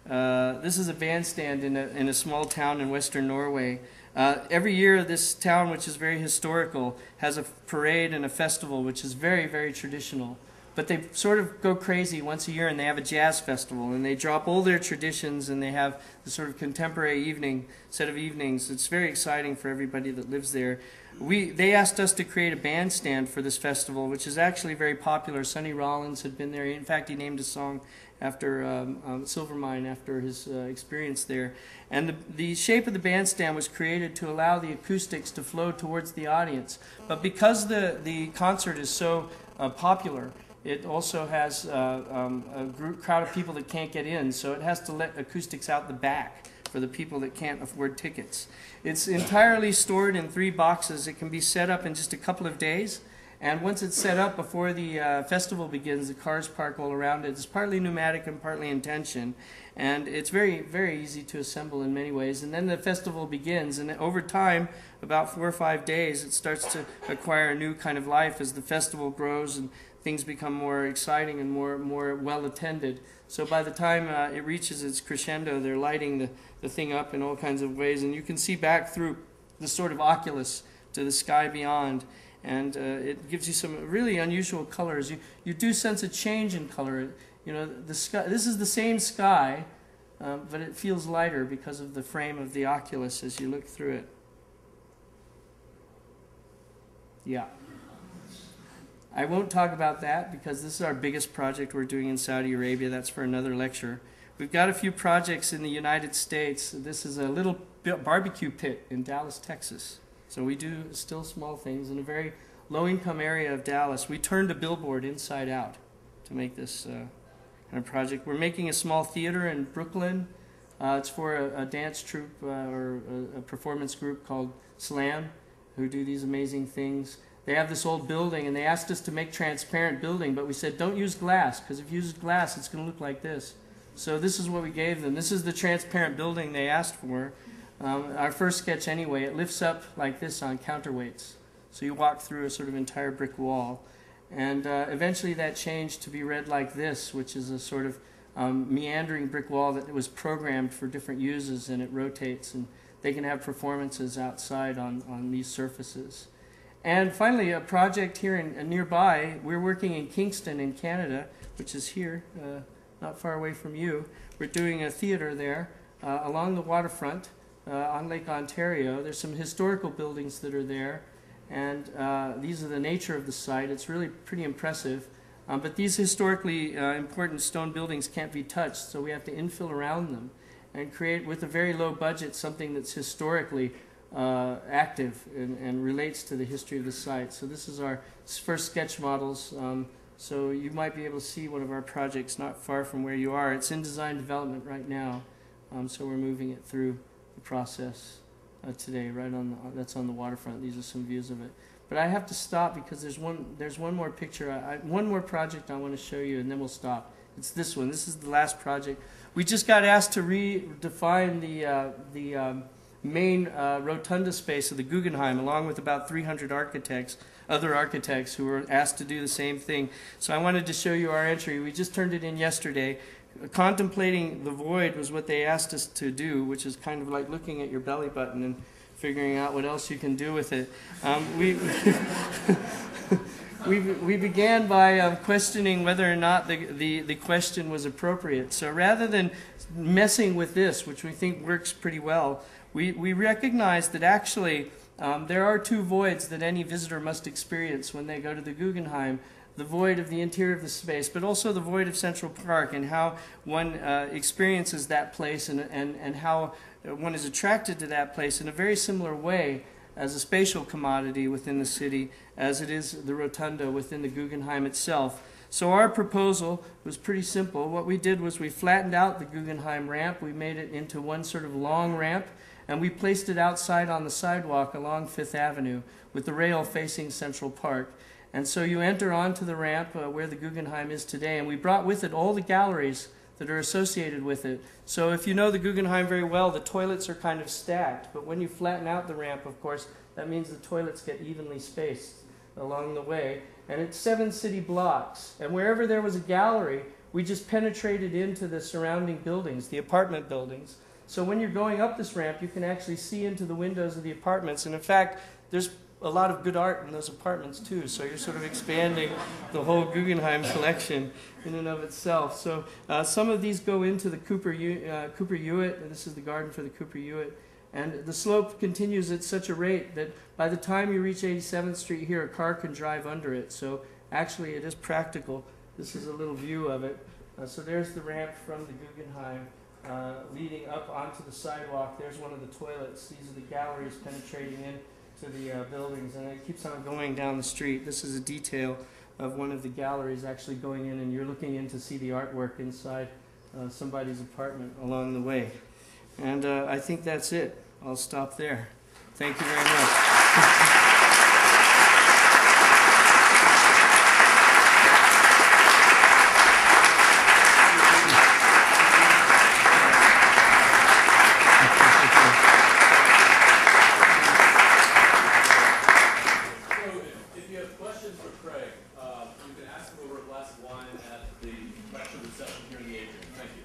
Uh, this is a bandstand in a, in a small town in western Norway. Uh, every year, this town, which is very historical, has a parade and a festival, which is very, very traditional. But they sort of go crazy once a year, and they have a jazz festival, and they drop all their traditions, and they have the sort of contemporary evening set of evenings. It's very exciting for everybody that lives there. We they asked us to create a bandstand for this festival, which is actually very popular. Sonny Rollins had been there. In fact, he named a song after um, um, Silvermine after his uh, experience there. And the, the shape of the bandstand was created to allow the acoustics to flow towards the audience. But because the, the concert is so uh, popular, it also has uh, um, a group, crowd of people that can't get in, so it has to let acoustics out the back for the people that can't afford tickets. It's entirely stored in three boxes. It can be set up in just a couple of days. And once it's set up before the uh, festival begins, the cars park all around it. It's partly pneumatic and partly in tension. And it's very, very easy to assemble in many ways. And then the festival begins. And over time, about four or five days, it starts to acquire a new kind of life as the festival grows and things become more exciting and more, more well attended. So by the time uh, it reaches its crescendo, they're lighting the, the thing up in all kinds of ways. And you can see back through the sort of oculus to the sky beyond and uh, it gives you some really unusual colors. You you do sense a change in color. You know, the sky. This is the same sky, um, but it feels lighter because of the frame of the oculus as you look through it. Yeah. I won't talk about that because this is our biggest project we're doing in Saudi Arabia. That's for another lecture. We've got a few projects in the United States. This is a little barbecue pit in Dallas, Texas. So we do still small things in a very low income area of Dallas. We turned a billboard inside out to make this uh, kind of project. We're making a small theater in Brooklyn. Uh, it's for a, a dance troupe uh, or a, a performance group called Slam, who do these amazing things. They have this old building, and they asked us to make transparent building, but we said don't use glass because if you use glass, it's going to look like this. So this is what we gave them. This is the transparent building they asked for. Um, our first sketch, anyway, it lifts up like this on counterweights. So you walk through a sort of entire brick wall. And uh, eventually that changed to be read like this, which is a sort of um, meandering brick wall that was programmed for different uses and it rotates and they can have performances outside on, on these surfaces. And finally, a project here in, uh, nearby, we're working in Kingston in Canada, which is here, uh, not far away from you. We're doing a theater there uh, along the waterfront uh, on Lake Ontario. There's some historical buildings that are there, and uh, these are the nature of the site. It's really pretty impressive. Um, but these historically uh, important stone buildings can't be touched, so we have to infill around them and create, with a very low budget, something that's historically uh, active and, and relates to the history of the site. So this is our first sketch models. Um, so you might be able to see one of our projects not far from where you are. It's in design development right now, um, so we're moving it through the process uh, today. Right on the, that's on the waterfront. These are some views of it. But I have to stop because there's one there's one more picture. I, I, one more project I want to show you, and then we'll stop. It's this one. This is the last project. We just got asked to redefine the uh, the um, main uh, rotunda space of the Guggenheim, along with about 300 architects, other architects who were asked to do the same thing. So I wanted to show you our entry. We just turned it in yesterday. Contemplating the void was what they asked us to do, which is kind of like looking at your belly button and figuring out what else you can do with it. Um, we. we, we began by uh, questioning whether or not the, the, the question was appropriate. So rather than messing with this, which we think works pretty well, we, we recognize that actually um, there are two voids that any visitor must experience when they go to the Guggenheim the void of the interior of the space, but also the void of Central Park and how one uh, experiences that place and, and, and how one is attracted to that place in a very similar way as a spatial commodity within the city as it is the rotunda within the Guggenheim itself. So our proposal was pretty simple. What we did was we flattened out the Guggenheim ramp. We made it into one sort of long ramp, and we placed it outside on the sidewalk along Fifth Avenue with the rail facing Central Park. And so you enter onto the ramp uh, where the Guggenheim is today, and we brought with it all the galleries that are associated with it. So if you know the Guggenheim very well, the toilets are kind of stacked, but when you flatten out the ramp, of course, that means the toilets get evenly spaced along the way. And it's seven city blocks. And wherever there was a gallery, we just penetrated into the surrounding buildings, the apartment buildings. So when you're going up this ramp, you can actually see into the windows of the apartments. And in fact, there's a lot of good art in those apartments too. So you're sort of expanding the whole Guggenheim collection in and of itself. So uh, some of these go into the Cooper, uh, Cooper Hewitt. This is the garden for the Cooper Hewitt. And the slope continues at such a rate that by the time you reach 87th Street here, a car can drive under it. So actually, it is practical. This is a little view of it. Uh, so there's the ramp from the Guggenheim uh, leading up onto the sidewalk. There's one of the toilets. These are the galleries penetrating in to the uh, buildings, and it keeps on going down the street. This is a detail of one of the galleries actually going in, and you're looking in to see the artwork inside uh, somebody's apartment along the way. And uh, I think that's it. I'll stop there. Thank you very much. So if- if you have questions for Craig, uh, you can ask him over a glass of wine at the lecture reception here in the atrium. Thank you.